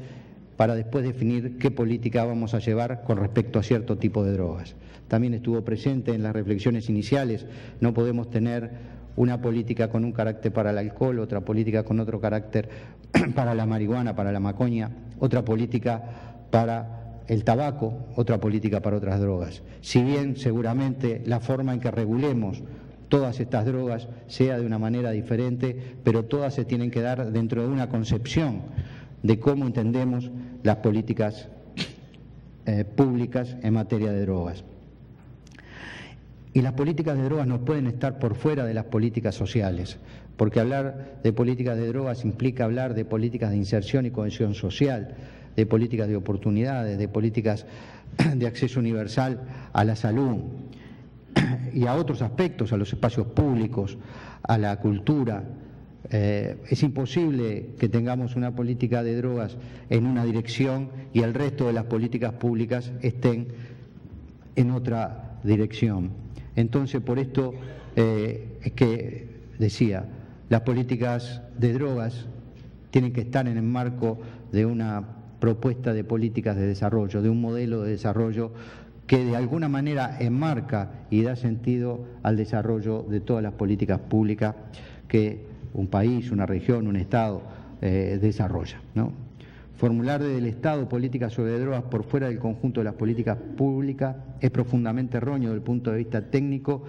para después definir qué política vamos a llevar con respecto a cierto tipo de drogas. También estuvo presente en las reflexiones iniciales, no podemos tener una política con un carácter para el alcohol, otra política con otro carácter para la marihuana, para la macoña, otra política para el tabaco, otra política para otras drogas. Si bien seguramente la forma en que regulemos todas estas drogas sea de una manera diferente, pero todas se tienen que dar dentro de una concepción de cómo entendemos las políticas eh, públicas en materia de drogas. Y las políticas de drogas no pueden estar por fuera de las políticas sociales, porque hablar de políticas de drogas implica hablar de políticas de inserción y cohesión social, de políticas de oportunidades, de políticas de acceso universal a la salud y a otros aspectos, a los espacios públicos, a la cultura, eh, es imposible que tengamos una política de drogas en una dirección y el resto de las políticas públicas estén en otra dirección. Entonces, por esto eh, es que decía, las políticas de drogas tienen que estar en el marco de una propuesta de políticas de desarrollo, de un modelo de desarrollo que de alguna manera enmarca y da sentido al desarrollo de todas las políticas públicas que un país, una región, un Estado eh, desarrolla. ¿no? Formular desde el Estado políticas sobre drogas por fuera del conjunto de las políticas públicas es profundamente erróneo desde el punto de vista técnico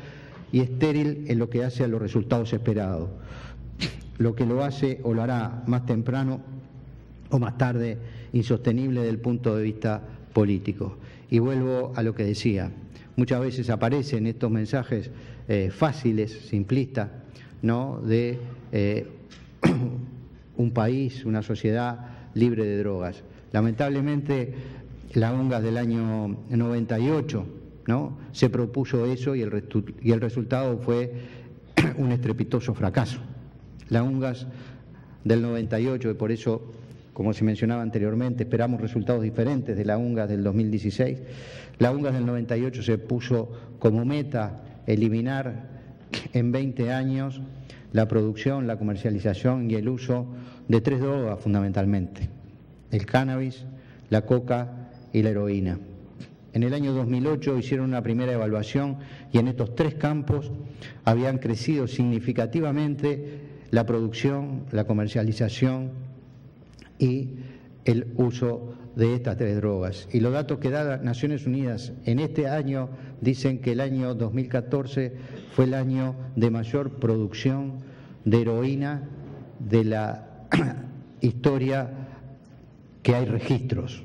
y estéril en lo que hace a los resultados esperados. Lo que lo hace o lo hará más temprano o más tarde insostenible desde el punto de vista político. Y vuelvo a lo que decía. Muchas veces aparecen estos mensajes eh, fáciles, simplistas, ¿no? de eh, un país, una sociedad libre de drogas. Lamentablemente, la UNGAS del año 98 ¿no? se propuso eso y el, y el resultado fue un estrepitoso fracaso. La UNGAS del 98, y por eso, como se mencionaba anteriormente, esperamos resultados diferentes de la UNGAS del 2016. La UNGAS del 98 se puso como meta eliminar en 20 años la producción, la comercialización y el uso de tres drogas fundamentalmente, el cannabis, la coca y la heroína. En el año 2008 hicieron una primera evaluación y en estos tres campos habían crecido significativamente la producción, la comercialización y el uso de estas tres drogas. Y los datos que da Naciones Unidas en este año dicen que el año 2014 fue el año de mayor producción de heroína de la historia que hay registros.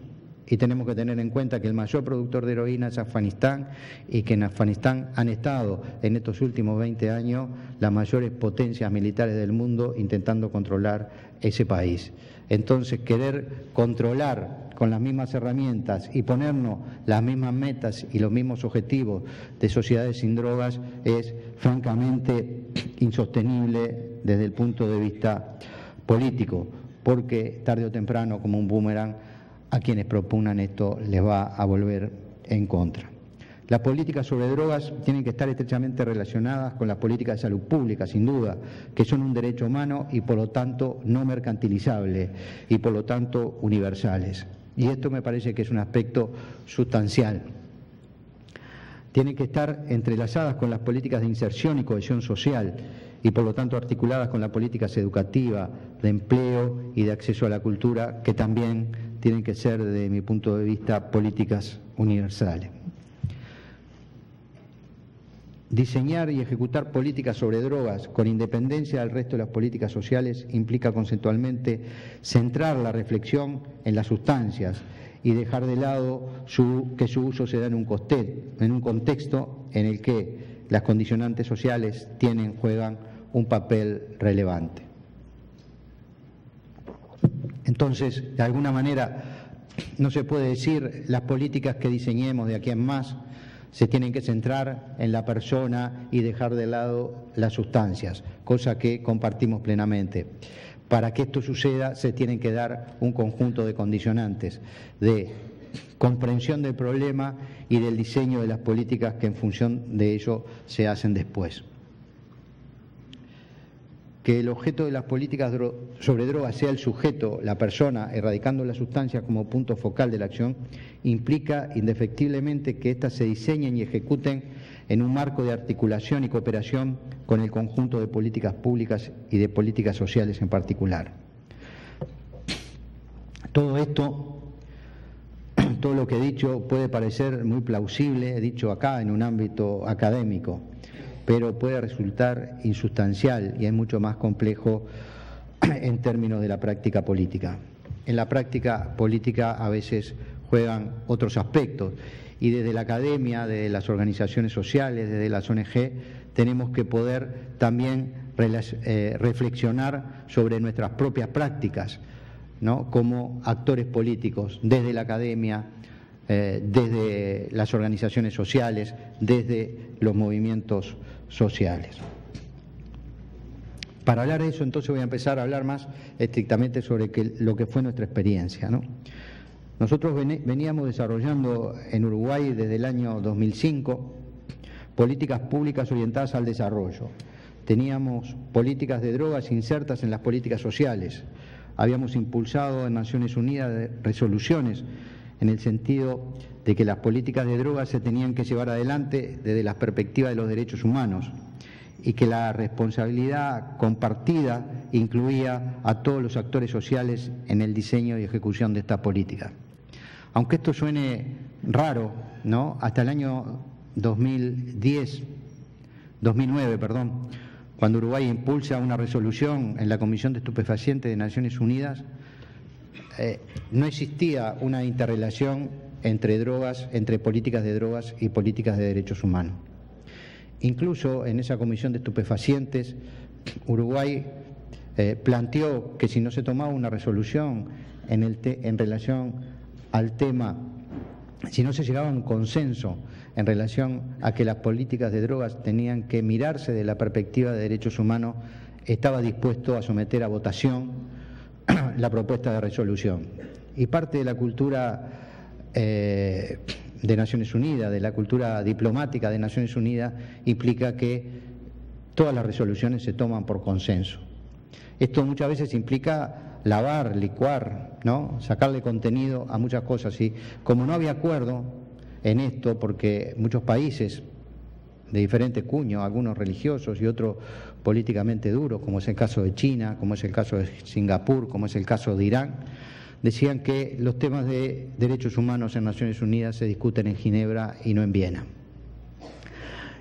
Y tenemos que tener en cuenta que el mayor productor de heroína es Afganistán y que en Afganistán han estado en estos últimos 20 años las mayores potencias militares del mundo intentando controlar ese país. Entonces, querer controlar con las mismas herramientas y ponernos las mismas metas y los mismos objetivos de sociedades sin drogas es francamente insostenible desde el punto de vista político, porque tarde o temprano, como un boomerang, a quienes propongan esto les va a volver en contra. Las políticas sobre drogas tienen que estar estrechamente relacionadas con las políticas de salud pública, sin duda, que son un derecho humano y por lo tanto no mercantilizable y por lo tanto universales. Y esto me parece que es un aspecto sustancial. Tienen que estar entrelazadas con las políticas de inserción y cohesión social y por lo tanto articuladas con las políticas educativas, de empleo y de acceso a la cultura, que también tienen que ser, desde mi punto de vista, políticas universales. Diseñar y ejecutar políticas sobre drogas con independencia del resto de las políticas sociales implica conceptualmente centrar la reflexión en las sustancias y dejar de lado que su uso se da en un, en un contexto en el que las condicionantes sociales tienen, juegan un papel relevante. Entonces, de alguna manera, no se puede decir las políticas que diseñemos de aquí en más se tienen que centrar en la persona y dejar de lado las sustancias, cosa que compartimos plenamente. Para que esto suceda se tienen que dar un conjunto de condicionantes de comprensión del problema y del diseño de las políticas que en función de ello se hacen después que el objeto de las políticas sobre drogas sea el sujeto, la persona, erradicando la sustancia como punto focal de la acción, implica indefectiblemente que éstas se diseñen y ejecuten en un marco de articulación y cooperación con el conjunto de políticas públicas y de políticas sociales en particular. Todo esto, todo lo que he dicho puede parecer muy plausible, he dicho acá en un ámbito académico pero puede resultar insustancial y es mucho más complejo en términos de la práctica política. En la práctica política a veces juegan otros aspectos y desde la academia, desde las organizaciones sociales, desde las ONG, tenemos que poder también eh, reflexionar sobre nuestras propias prácticas ¿no? como actores políticos, desde la academia, eh, desde las organizaciones sociales, desde los movimientos sociales. Para hablar de eso, entonces voy a empezar a hablar más estrictamente sobre lo que fue nuestra experiencia. Nosotros veníamos desarrollando en Uruguay desde el año 2005 políticas públicas orientadas al desarrollo. Teníamos políticas de drogas insertas en las políticas sociales. Habíamos impulsado en Naciones Unidas resoluciones en el sentido de que las políticas de drogas se tenían que llevar adelante desde la perspectiva de los derechos humanos y que la responsabilidad compartida incluía a todos los actores sociales en el diseño y ejecución de esta política. Aunque esto suene raro, ¿no? Hasta el año 2010, 2009, perdón, cuando Uruguay impulsa una resolución en la Comisión de Estupefacientes de Naciones Unidas, eh, no existía una interrelación entre drogas, entre políticas de drogas y políticas de derechos humanos. Incluso en esa comisión de estupefacientes, Uruguay eh, planteó que si no se tomaba una resolución en, el en relación al tema, si no se llegaba a un consenso en relación a que las políticas de drogas tenían que mirarse de la perspectiva de derechos humanos, estaba dispuesto a someter a votación la propuesta de resolución. Y parte de la cultura eh, de Naciones Unidas, de la cultura diplomática de Naciones Unidas, implica que todas las resoluciones se toman por consenso. Esto muchas veces implica lavar, licuar, ¿no? sacarle contenido a muchas cosas. Y como no había acuerdo en esto, porque muchos países de diferentes cuños, algunos religiosos y otros políticamente duros, como es el caso de China, como es el caso de Singapur, como es el caso de Irán, decían que los temas de derechos humanos en Naciones Unidas se discuten en Ginebra y no en Viena.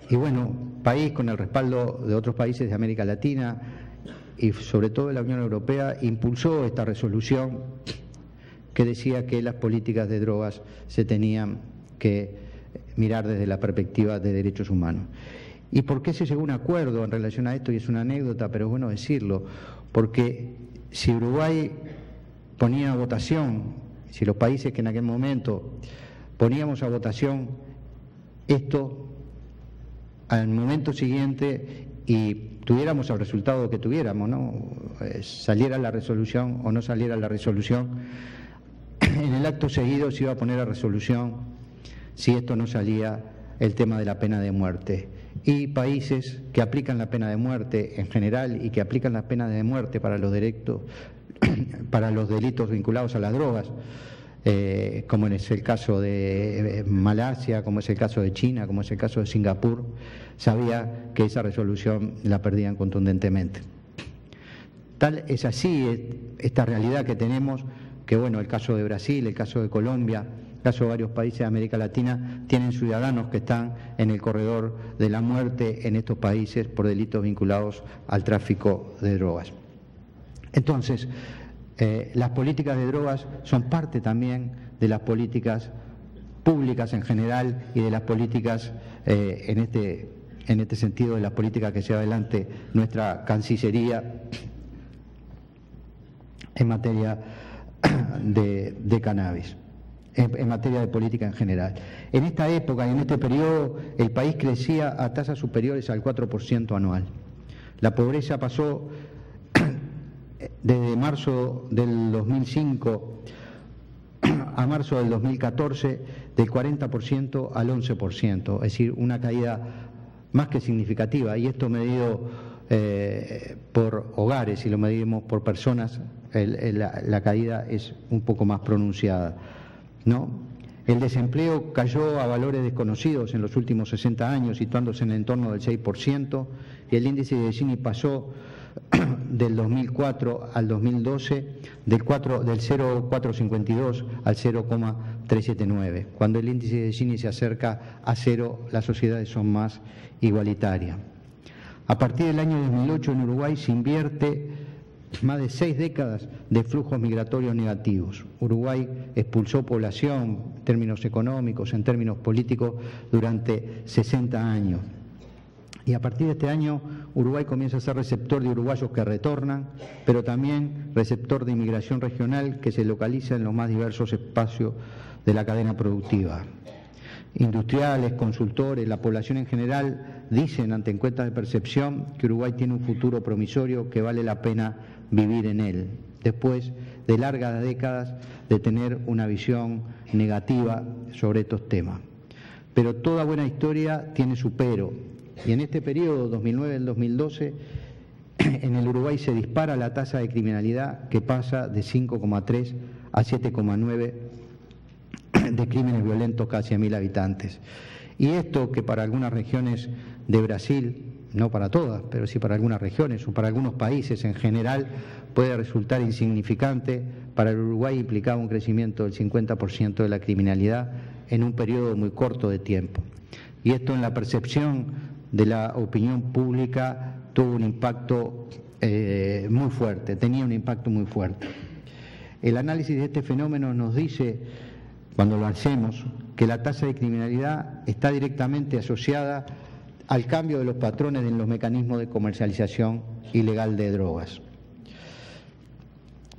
Y bueno, país con el respaldo de otros países de América Latina y sobre todo la Unión Europea impulsó esta resolución que decía que las políticas de drogas se tenían que mirar desde la perspectiva de derechos humanos. ¿Y por qué se llegó a un acuerdo en relación a esto? Y es una anécdota, pero es bueno decirlo, porque si Uruguay ponía a votación, si los países que en aquel momento poníamos a votación esto al momento siguiente y tuviéramos el resultado que tuviéramos, ¿no? Eh, saliera la resolución o no saliera la resolución, en el acto seguido se iba a poner a resolución si esto no salía el tema de la pena de muerte. Y países que aplican la pena de muerte en general y que aplican la pena de muerte para los, para los delitos vinculados a las drogas, eh, como es el caso de eh, Malasia, como es el caso de China, como es el caso de Singapur, sabía que esa resolución la perdían contundentemente. Tal es así esta realidad que tenemos, que bueno, el caso de Brasil, el caso de Colombia, el caso de varios países de América Latina, tienen ciudadanos que están en el corredor de la muerte en estos países por delitos vinculados al tráfico de drogas. Entonces, eh, las políticas de drogas son parte también de las políticas públicas en general y de las políticas eh, en, este, en este sentido, de las políticas que lleva adelante nuestra Cancillería en materia de, cannabis, en, materia de política en general. En esta época y en este periodo el país crecía a tasas superiores al 4% anual. La pobreza pasó desde marzo del 2005 a marzo del 2014 del 40% al 11%, es decir, una caída más que significativa, y esto medido eh, por hogares, si lo medimos por personas, la, caída es un poco más pronunciada. ¿no? El desempleo cayó a valores desconocidos en los últimos 60 años, situándose en el entorno del 6%, y el índice de Gini pasó del 2004 al 2012 del, 4, del 0,452 al 0,379. Cuando el índice de Gini se acerca a cero, las sociedades son más igualitarias. A partir del año 2008 en Uruguay se invierte más de seis décadas de flujos migratorios negativos. Uruguay expulsó población en términos económicos, en términos políticos, durante 60 años. Y a partir de este año, Uruguay comienza a ser receptor de uruguayos que retornan, pero también receptor de inmigración regional que se localiza en los más diversos espacios de la cadena productiva. Industriales, consultores, la población en general dicen ante encuestas de percepción que Uruguay tiene un futuro promisorio que vale la pena vivir en él, después de largas décadas de tener una visión negativa sobre estos temas. Pero toda buena historia tiene su pero y en este periodo 2009-2012 en el Uruguay se dispara la tasa de criminalidad que pasa de 5,3 a 7,9 de crímenes violentos casi a mil habitantes. Y esto que para algunas regiones de Brasil, no para todas, pero sí para algunas regiones o para algunos países en general, puede resultar insignificante, para el Uruguay implicaba un crecimiento del 50% de la criminalidad en un periodo muy corto de tiempo. Y esto en la percepción de la opinión pública tuvo un impacto eh, muy fuerte, tenía un impacto muy fuerte. El análisis de este fenómeno nos dice, cuando lo hacemos, que la tasa de criminalidad está directamente asociada al cambio de los patrones en los mecanismos de comercialización ilegal de drogas.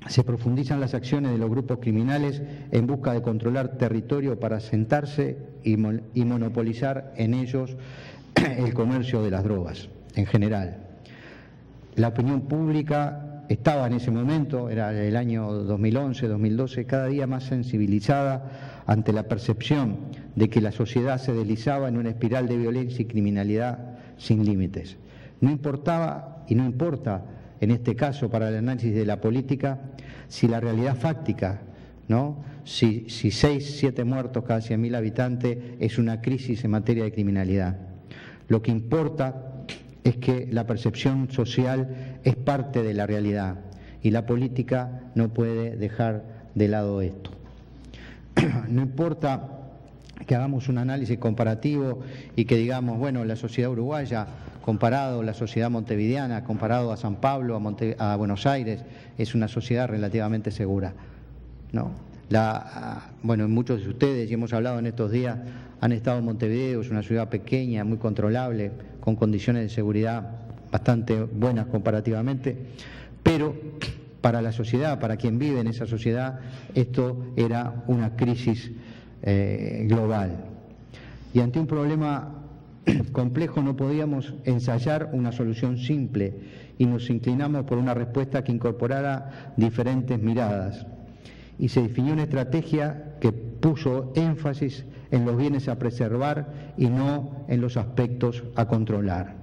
Se profundizan las acciones de los grupos criminales en busca de controlar territorio para sentarse y, y monopolizar en ellos el comercio de las drogas en general. La opinión pública estaba en ese momento, era el año 2011, 2012, cada día más sensibilizada ante la percepción de que la sociedad se deslizaba en una espiral de violencia y criminalidad sin límites. No importaba y no importa en este caso para el análisis de la política si la realidad fáctica, ¿no? si, si seis, siete muertos cada 100.000 habitantes es una crisis en materia de criminalidad. Lo que importa es que la percepción social es parte de la realidad y la política no puede dejar de lado esto. No importa que hagamos un análisis comparativo y que digamos, bueno, la sociedad uruguaya comparado a la sociedad montevideana, comparado a San Pablo, a, a Buenos Aires, es una sociedad relativamente segura. ¿no? La, bueno, muchos de ustedes, y hemos hablado en estos días, han estado en Montevideo, es una ciudad pequeña, muy controlable, con condiciones de seguridad bastante buenas comparativamente, pero para la sociedad, para quien vive en esa sociedad, esto era una crisis eh, global. Y ante un problema complejo no podíamos ensayar una solución simple y nos inclinamos por una respuesta que incorporara diferentes miradas. Y se definió una estrategia que puso énfasis en los bienes a preservar y no en los aspectos a controlar.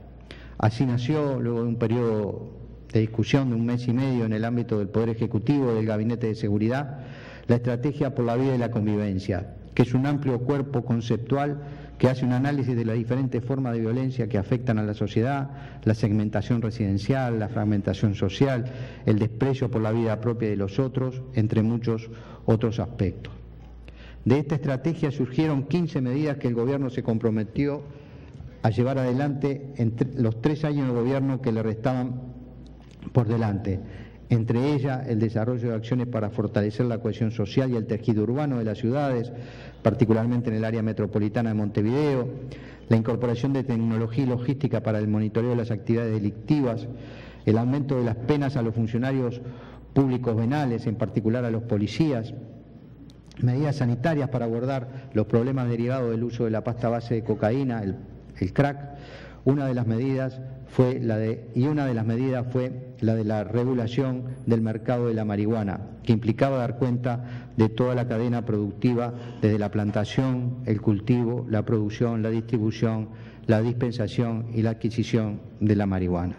Así nació, luego de un periodo de discusión de un mes y medio en el ámbito del Poder Ejecutivo del Gabinete de Seguridad, la Estrategia por la Vida y la Convivencia, que es un amplio cuerpo conceptual que hace un análisis de las diferentes formas de violencia que afectan a la sociedad, la segmentación residencial, la fragmentación social, el desprecio por la vida propia de los otros, entre muchos otros aspectos. De esta estrategia surgieron 15 medidas que el Gobierno se comprometió a llevar adelante en los tres años de gobierno que le restaban por delante, entre ellas el desarrollo de acciones para fortalecer la cohesión social y el tejido urbano de las ciudades, particularmente en el área metropolitana de Montevideo, la incorporación de tecnología y logística para el monitoreo de las actividades delictivas, el aumento de las penas a los funcionarios públicos venales, en particular a los policías, medidas sanitarias para abordar los problemas derivados del uso de la pasta base de cocaína, el, crack. Una de las medidas fue la de, y una de las medidas fue la de la regulación del mercado de la marihuana, que implicaba dar cuenta de toda la cadena productiva, desde la plantación, el cultivo, la producción, la distribución, la dispensación y la adquisición de la marihuana.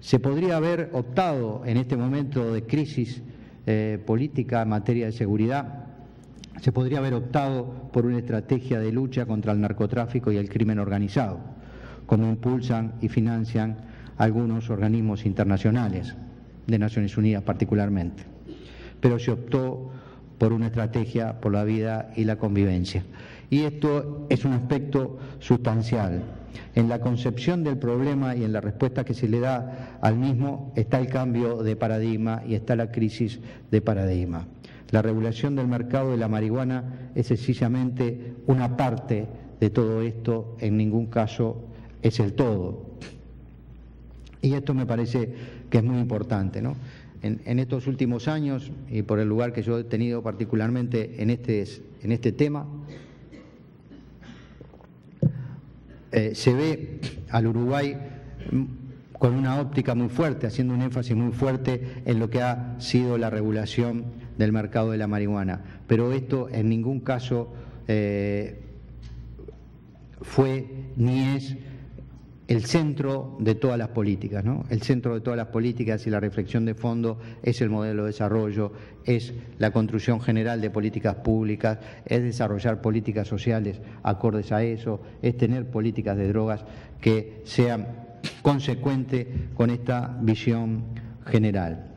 Se podría haber optado en este momento de crisis eh, política en materia de seguridad, se podría haber optado por una estrategia de lucha contra el narcotráfico y el crimen organizado, como impulsan y financian algunos organismos internacionales, de Naciones Unidas particularmente. Pero se optó por una estrategia por la vida y la convivencia. Y esto es un aspecto sustancial en la concepción del problema y en la respuesta que se le da al mismo está el cambio de paradigma y está la crisis de paradigma. La regulación del mercado de la marihuana es sencillamente una parte de todo esto, en ningún caso es el todo. Y esto me parece que es muy importante. ¿no? En, estos últimos años, y por el lugar que yo he tenido particularmente en este, en este tema, Eh, se ve al Uruguay con una óptica muy fuerte, haciendo un énfasis muy fuerte en lo que ha sido la regulación del mercado de la marihuana. Pero esto en ningún caso eh, fue ni es el centro de todas las políticas, ¿no? El centro de todas las políticas y la reflexión de fondo es el modelo de desarrollo, es la construcción general de políticas públicas, es desarrollar políticas sociales acordes a eso, es tener políticas de drogas que sean consecuentes con esta visión general.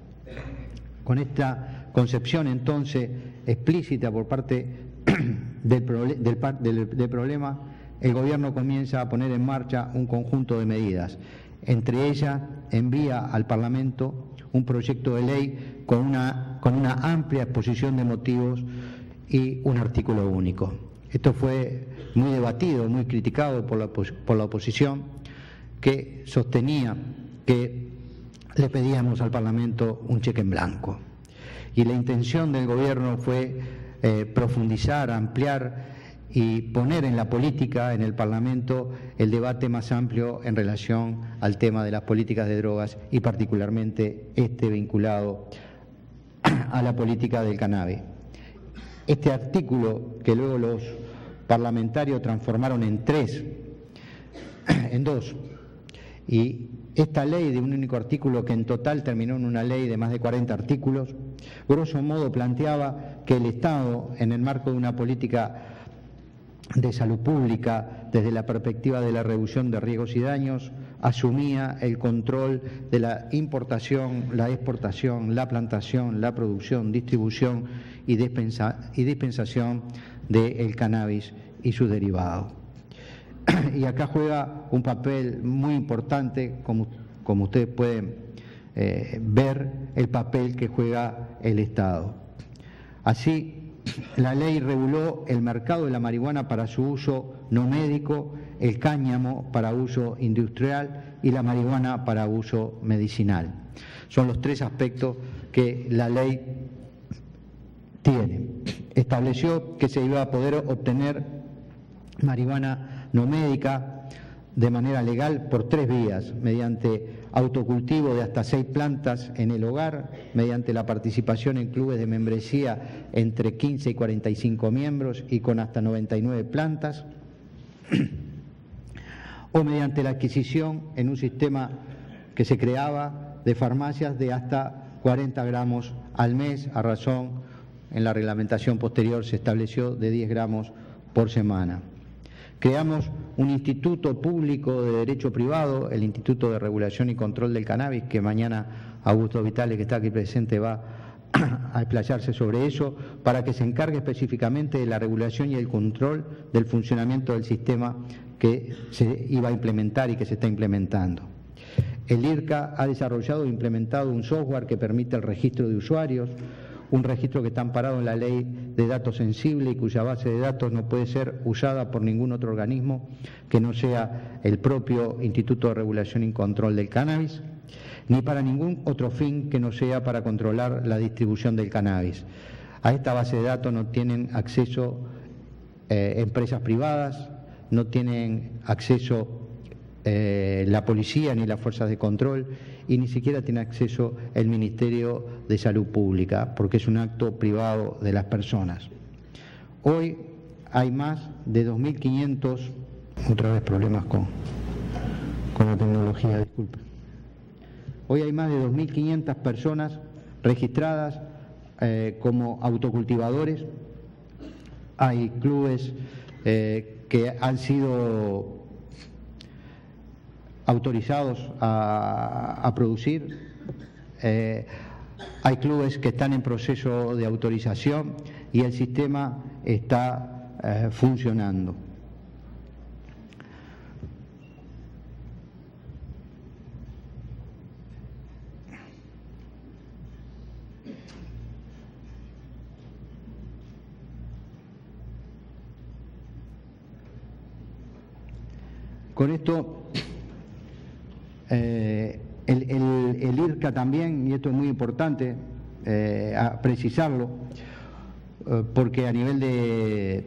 Con esta concepción entonces explícita por parte del, del problema, el Gobierno comienza a poner en marcha un conjunto de medidas. Entre ellas, envía al Parlamento un proyecto de ley con una, con una amplia exposición de motivos y un artículo único. Esto fue muy debatido, muy criticado por la, por la oposición, que sostenía que le pedíamos al Parlamento un cheque en blanco. Y la intención del Gobierno fue eh, profundizar, ampliar y poner en la política, en el Parlamento, el debate más amplio en relación al tema de las políticas de drogas y particularmente este vinculado a la política del cannabis. Este artículo que luego los parlamentarios transformaron en tres, en dos, y esta ley de un único artículo que en total terminó en una ley de más de 40 artículos, grosso modo planteaba que el Estado, en el marco de una política de salud pública desde la perspectiva de la reducción de riesgos y daños, asumía el control de la importación, la exportación, la plantación, la producción, distribución y, dispensación del cannabis y sus derivados. Y acá juega un papel muy importante, como, como ustedes pueden eh, ver, el papel que juega el Estado. Así, la ley reguló el mercado de la marihuana para su uso no médico, el cáñamo para uso industrial y la marihuana para uso medicinal. Son los tres aspectos que la ley tiene. Estableció que se iba a poder obtener marihuana no médica de manera legal por tres vías, mediante autocultivo de hasta seis plantas en el hogar, mediante la participación en clubes de membresía entre 15 y 45 miembros y con hasta 99 plantas, o mediante la adquisición en un sistema que se creaba de farmacias de hasta 40 gramos al mes, a razón, en la reglamentación posterior se estableció de 10 gramos por semana. Creamos un instituto público de derecho privado, el Instituto de Regulación y Control del Cannabis, que mañana Augusto Vitale, que está aquí presente, va a explayarse sobre eso, para que se encargue específicamente de la regulación y el control del funcionamiento del sistema que se iba a implementar y que se está implementando. El IRCA ha desarrollado e implementado un software que permite el registro de usuarios, un registro que está amparado en la ley de datos sensibles y cuya base de datos no puede ser usada por ningún otro organismo que no sea el propio Instituto de Regulación y Control del Cannabis, ni para ningún otro fin que no sea para controlar la distribución del cannabis. A esta base de datos no tienen acceso eh, empresas privadas, no tienen acceso eh, la policía ni las fuerzas de control y ni siquiera tiene acceso el Ministerio de Salud Pública, porque es un acto privado de las personas. Hoy hay más de 2.500, otra vez problemas con, con la tecnología, disculpe. Hoy hay más de 2.500 personas registradas eh, como autocultivadores. Hay clubes eh, que han sido autorizados a, producir. Eh, hay clubes que están en proceso de autorización y el sistema está eh, funcionando. Con esto eh, el, IRCA también, y esto es muy importante eh, precisarlo, eh, porque a nivel de,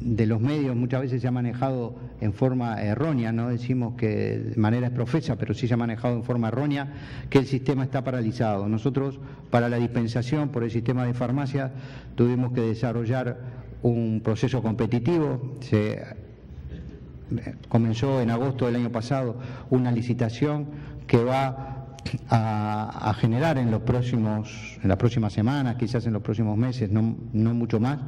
de, los medios muchas veces se ha manejado en forma errónea, no decimos que de manera profesa, pero sí se ha manejado en forma errónea, que el sistema está paralizado. Nosotros, para la dispensación por el sistema de farmacia, tuvimos que desarrollar un proceso competitivo, se comenzó en agosto del año pasado una licitación que va a, generar en los próximos, en las próximas semanas, quizás en los próximos meses, no, mucho más,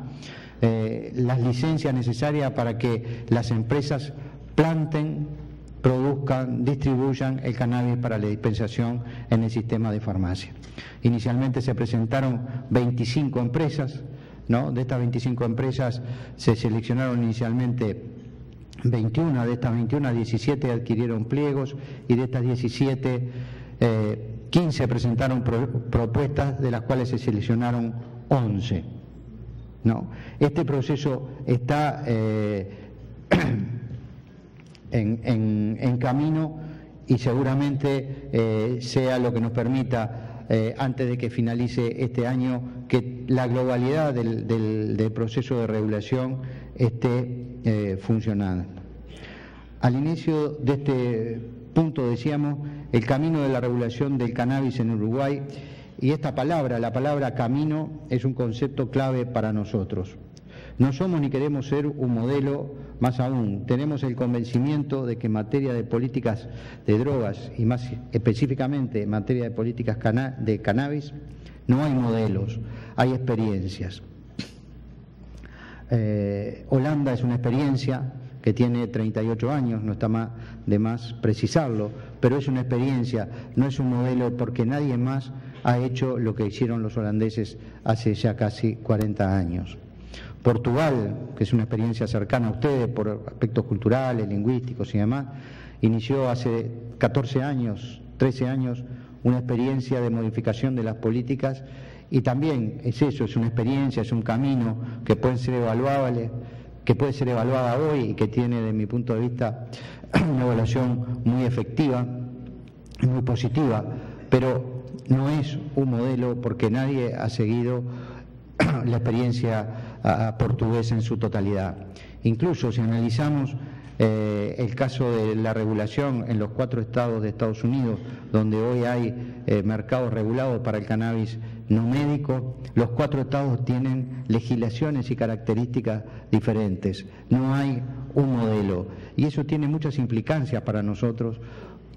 eh, las licencias necesarias para que las empresas planten, produzcan, distribuyan el cannabis para la dispensación en el sistema de farmacia. Inicialmente se presentaron 25 empresas, ¿no? De estas 25 empresas se seleccionaron inicialmente 21, de estas 21, 17 adquirieron pliegos y de estas 17, 15 eh, presentaron propuestas, de las cuales se seleccionaron 11. ¿no? Este proceso está eh, en, camino y seguramente eh, sea lo que nos permita antes de que finalice este año, que la globalidad del proceso de regulación esté eh, Al inicio de este punto decíamos el camino de la regulación del cannabis en Uruguay y esta palabra, la palabra camino, es un concepto clave para nosotros. No somos ni queremos ser un modelo, más aún, tenemos el convencimiento de que en materia de políticas de drogas y más específicamente en materia de políticas de cannabis, no hay modelos, hay experiencias. Eh, Holanda es una experiencia que tiene 38 años, no está más de más precisarlo, pero es una experiencia, no es un modelo porque nadie más ha hecho lo que hicieron los holandeses hace ya casi 40 años. Portugal, que es una experiencia cercana a ustedes por aspectos culturales, lingüísticos y demás, inició hace 14 años, 13 años, una experiencia de modificación de las políticas y también es eso, es una experiencia, es un camino que puede ser evaluable, que puede ser evaluada hoy y que tiene, de mi punto de vista, una evaluación muy efectiva, muy positiva, pero no es un modelo porque nadie ha seguido la experiencia portuguesa en su totalidad. Incluso si analizamos eh, el caso de la regulación en los cuatro estados de Estados Unidos, donde hoy hay eh, mercados regulados para el cannabis no médico, los cuatro estados tienen legislaciones y características diferentes. No hay un modelo. Y eso tiene muchas implicancias para nosotros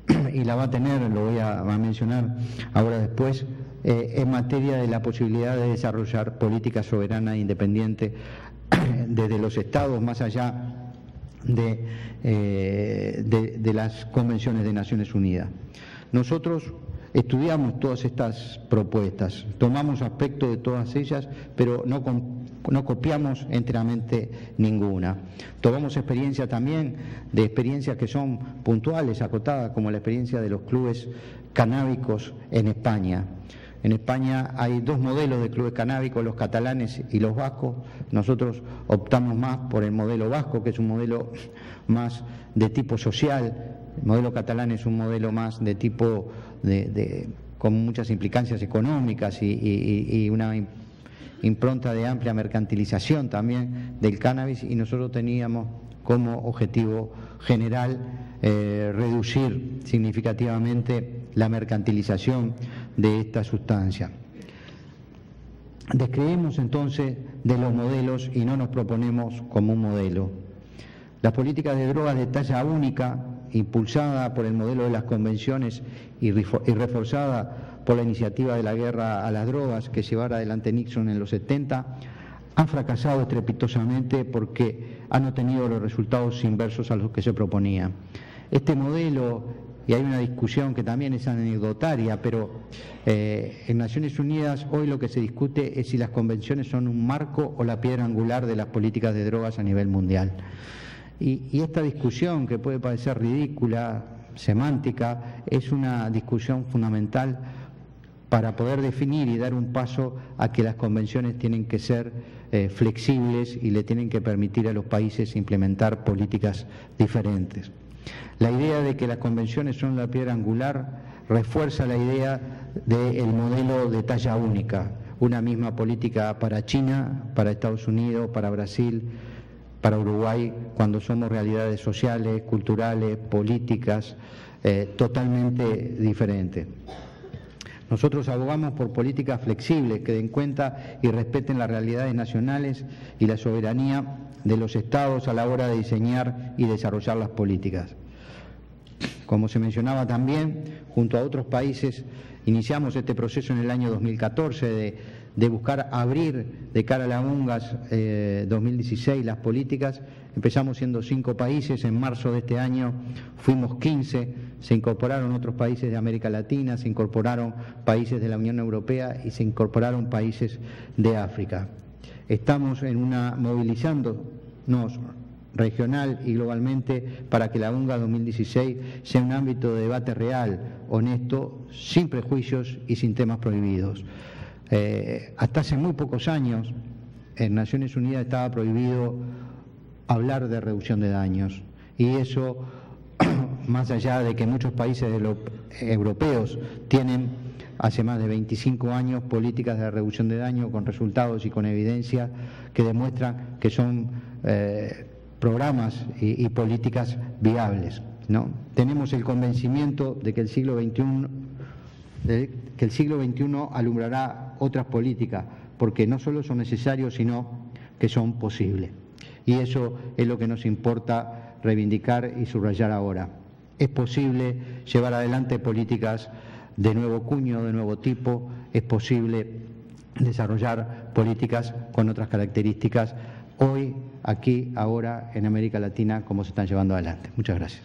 y la va a tener, lo voy a, mencionar ahora después, eh, en materia de la posibilidad de desarrollar política soberana e independiente desde los estados más allá eh, de, de, las convenciones de Naciones Unidas. Nosotros estudiamos todas estas propuestas, tomamos aspecto de todas ellas, pero no, no copiamos enteramente ninguna. Tomamos experiencia también de experiencias que son puntuales, acotadas, como la experiencia de los clubes canábicos en España. En España hay dos modelos de clubes canábicos, los catalanes y los vascos. Nosotros optamos más por el modelo vasco, que es un modelo más de tipo social. El modelo catalán es un modelo más de tipo de, con muchas implicancias económicas y, una impronta de amplia mercantilización también del cannabis y nosotros teníamos como objetivo general eh, reducir significativamente la mercantilización de esta sustancia. Describimos entonces de los modelos y no nos proponemos como un modelo. Las políticas de drogas de talla única, impulsada por el modelo de las convenciones y reforzada por la iniciativa de la guerra a las drogas que llevara adelante Nixon en los 70, han fracasado estrepitosamente porque han obtenido los resultados inversos a los que se proponía. Este modelo y hay una discusión que también es anecdotaria, pero eh, en Naciones Unidas hoy lo que se discute es si las convenciones son un marco o la piedra angular de las políticas de drogas a nivel mundial. Y, esta discusión, que puede parecer ridícula, semántica, es una discusión fundamental para poder definir y dar un paso a que las convenciones tienen que ser eh, flexibles y le tienen que permitir a los países implementar políticas diferentes. La idea de que las convenciones son la piedra angular refuerza la idea del modelo de talla única, una misma política para China, para Estados Unidos, para Brasil, para Uruguay, cuando somos realidades sociales, culturales, políticas eh, totalmente diferentes. Nosotros abogamos por políticas flexibles que den cuenta y respeten las realidades nacionales y la soberanía de los estados a la hora de diseñar y desarrollar las políticas. Como se mencionaba también, junto a otros países, iniciamos este proceso en el año 2014 de, buscar abrir de cara a la UNGAS 2016 eh, las políticas. Empezamos siendo cinco países, en marzo de este año fuimos 15, se incorporaron otros países de América Latina, se incorporaron países de la Unión Europea y se incorporaron países de África. Estamos en una movilizándonos regional y globalmente para que la UNGA 2016 sea un ámbito de debate real, honesto, sin prejuicios y sin temas prohibidos. Eh, hasta hace muy pocos años en Naciones Unidas estaba prohibido hablar de reducción de daños y eso, más allá de que muchos países europeos tienen hace más de 25 años políticas de reducción de daños con resultados y con evidencia que demuestran que son eh, programas y, políticas viables. ¿no? Tenemos el convencimiento de que el siglo XXI que el siglo XXI alumbrará otras políticas, porque no solo son necesarios, sino que son posibles. Y eso es lo que nos importa reivindicar y subrayar ahora. Es posible llevar adelante políticas de nuevo cuño, de nuevo tipo, es posible desarrollar políticas con otras características hoy, aquí, ahora, en América Latina, como se están llevando adelante. Muchas gracias.